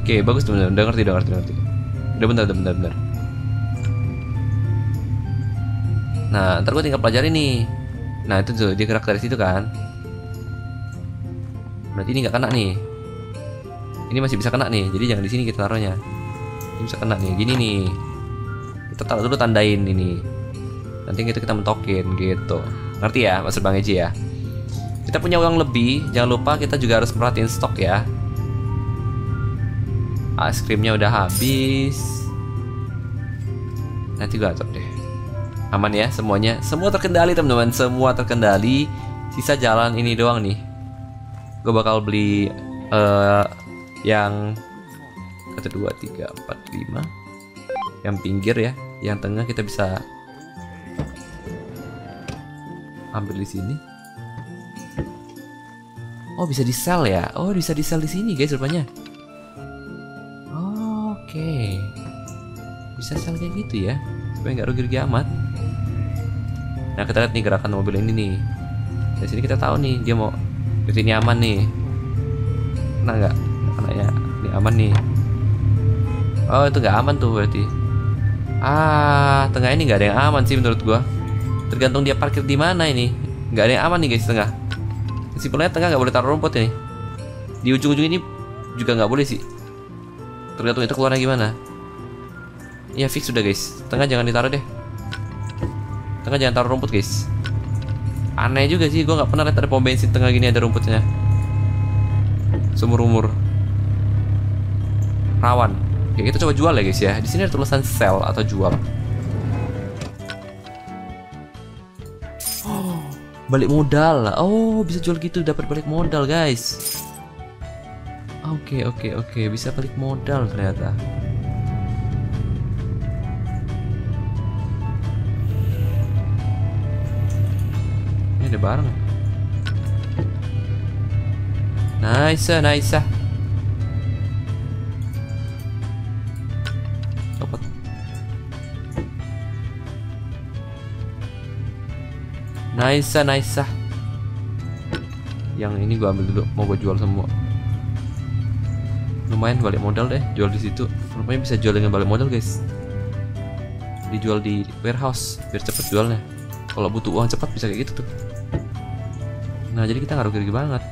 Oke bagus tuh udah ngerti udah ngerti udah ngerti. Udah bentar udah bentar nah ntar gue tinggal pelajari nih. Nah itu tuh dia gerak dari situ kan. Berarti ini nggak kena nih. Ini masih bisa kena nih jadi jangan di sini kita taruhnya. Ini bisa kena nih gini nih. Kita taruh dulu tandain ini. Nanti kita kita mentokin gitu. Ngerti ya maksud bang Eji ya? Kita punya uang lebih jangan lupa kita juga harus merhatiin stok ya. Es krimnya udah habis. Nanti gue atur deh aman ya semuanya. Semua terkendali teman-teman. Semua terkendali. Sisa jalan ini doang nih. Gue bakal beli uh, yang satu dua tiga empat lima. Yang pinggir ya. Yang tengah kita bisa ambil di sini. Oh bisa di sell ya? Oh bisa di sell di sini guys rupanya. Oke. Okay. bisa sell kayak gitu ya. Supaya nggak rugi-rugi amat Nah kita lihat nih gerakan mobil ini nih. Dari sini kita tahu nih dia mau di sini aman nih. Nah nggak? Karena ya ini aman nih. Oh itu nggak aman tuh berarti. Ah tengah ini nggak ada yang aman sih menurut gua. Tergantung dia parkir di mana ini. Nggak ada yang aman nih guys tengah. Simpelnya tengah nggak boleh taruh rumput ini. Di ujung-ujung ini juga nggak boleh sih. Tergantung itu keluarnya gimana. Ya fix sudah guys. Tengah jangan ditaruh deh. Tengah jangan taruh rumput guys. Aneh juga sih, gue nggak pernah lihat ada pom bensin tengah gini ada rumputnya. Sumur umur. Rawan. Ya kita coba jual ya guys ya. Di sini ada tulisan sell atau jual. Balik modal. Oh, bisa jual gitu dapat balik modal guys. Oke, okay, oke, okay, oke, okay. bisa balik modal ternyata. Ini ada barang. Nice, nice. Copot. Nice, nice. Yang ini gua ambil dulu, mau gua jual semua lumayan balik modal deh jual di situ rupanya bisa jual dengan balik modal guys dijual di warehouse biar cepet jualnya kalau butuh uang cepat bisa kayak gitu tuh nah jadi kita nggak rugi-rugi banget.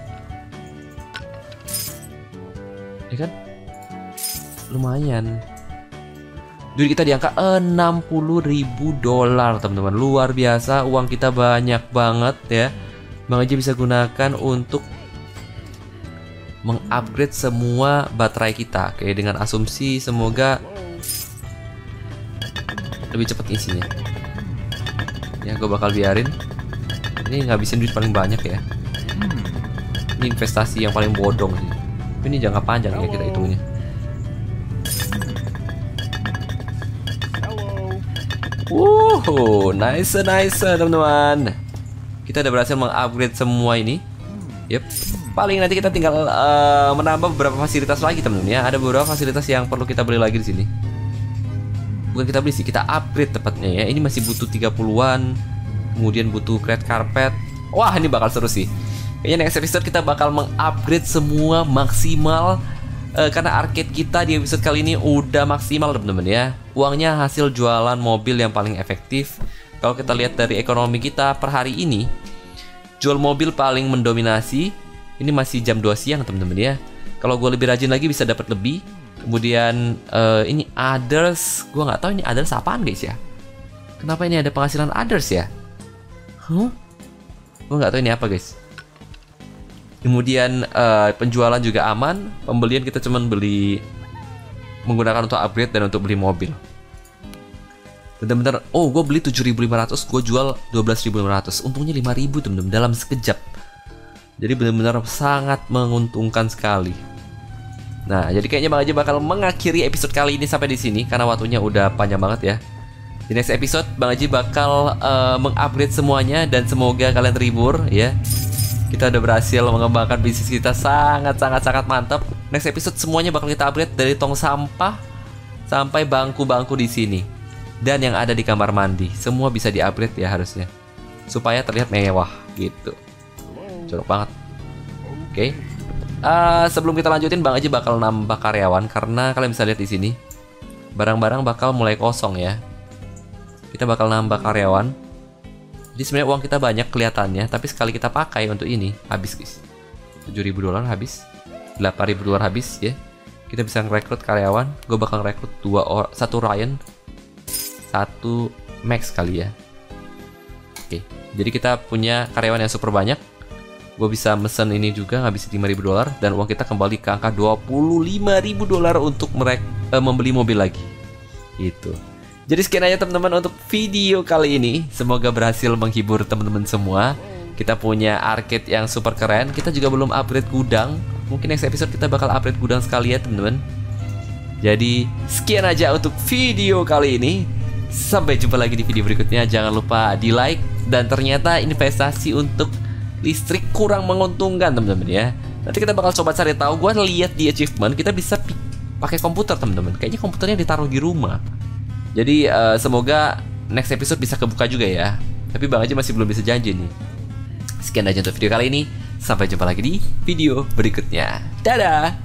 Ya kan? Lumayan. Duit kita di angka 60 ribu dolar teman-teman. Luar biasa uang kita banyak banget ya. Bang aja bisa gunakan untuk mengupgrade semua baterai kita. Oke dengan asumsi semoga lebih cepat isinya. Ya gue bakal biarin. Ini ngabisin duit paling banyak ya ini investasi yang paling bodong sih ini jangka panjang ya kita hitungnya Wow, nice, nice, teman-teman. Kita udah berhasil mengupgrade semua ini. Yep. Paling nanti kita tinggal uh, menambah beberapa fasilitas lagi teman-teman ya. Ada beberapa fasilitas yang perlu kita beli lagi di sini. Bukan kita beli sih, kita upgrade tepatnya ya. Ini masih butuh 30-an. Kemudian butuh red carpet. Wah, ini bakal seru sih. Kayaknya next episode kita bakal mengupgrade semua maksimal uh, karena arcade kita di episode kali ini udah maksimal teman-teman ya. Uangnya hasil jualan mobil yang paling efektif. Kalau kita lihat dari ekonomi kita per hari ini, jual mobil paling mendominasi ini masih jam 2 siang teman-teman ya. Kalau gue lebih rajin lagi bisa dapat lebih. Kemudian uh, ini others, gue nggak tahu ini others apaan guys ya. Kenapa ini ada penghasilan others ya? Huh? Gue nggak tahu ini apa guys. Kemudian uh, penjualan juga aman, pembelian kita cuman beli menggunakan untuk upgrade dan untuk beli mobil. Bener-bener, oh gue beli 7.500, gue jual 12.500, untungnya 5.000 temen-temen dalam sekejap. Jadi benar-benar sangat menguntungkan sekali. Nah, jadi kayaknya Bang Aji bakal mengakhiri episode kali ini sampai di sini karena waktunya udah panjang banget ya. Di next episode Bang Aji bakal uh, mengupgrade semuanya dan semoga kalian terhibur ya. Kita udah berhasil mengembangkan bisnis kita. Sangat sangat sangat mantap. Next episode semuanya bakal kita upgrade dari tong sampah sampai bangku-bangku di sini. Dan yang ada di kamar mandi. Semua bisa di-upgrade ya harusnya. Supaya terlihat mewah gitu. Jorok banget. Oke. Okay. uh, sebelum kita lanjutin bang aja bakal nambah karyawan. Karena kalian bisa lihat di sini barang-barang bakal mulai kosong ya. Kita bakal nambah karyawan jadi sebenarnya uang kita banyak kelihatannya tapi sekali kita pakai untuk ini habis guys. 7000 dolar habis 8000 dolar habis ya. Kita bisa ngerekrut karyawan. Gue bakal ngerekrut dua orang satu Ryan satu Max kali ya. Oke jadi kita punya karyawan yang super banyak. Gue bisa mesen ini juga ngabisin 5000 dolar dan uang kita kembali ke angka 25.000 dolar untuk merek uh, membeli mobil lagi. Itu jadi sekian aja teman-teman untuk video kali ini. Semoga berhasil menghibur teman-teman semua. Kita punya arcade yang super keren. Kita juga belum upgrade gudang. Mungkin next episode kita bakal upgrade gudang sekali ya teman-teman. Jadi sekian aja untuk video kali ini. Sampai jumpa lagi di video berikutnya. Jangan lupa di like. Dan ternyata investasi untuk listrik kurang menguntungkan teman-teman ya. Nanti kita bakal coba cari tahu. Gue lihat di achievement. Kita bisa pakai komputer teman-teman. Kayaknya komputernya ditaruh di rumah jadi uh, semoga next episode bisa kebuka juga ya. Tapi bang aja masih belum bisa janji nih. Sekian aja untuk video kali ini. Sampai jumpa lagi di video berikutnya. Dadah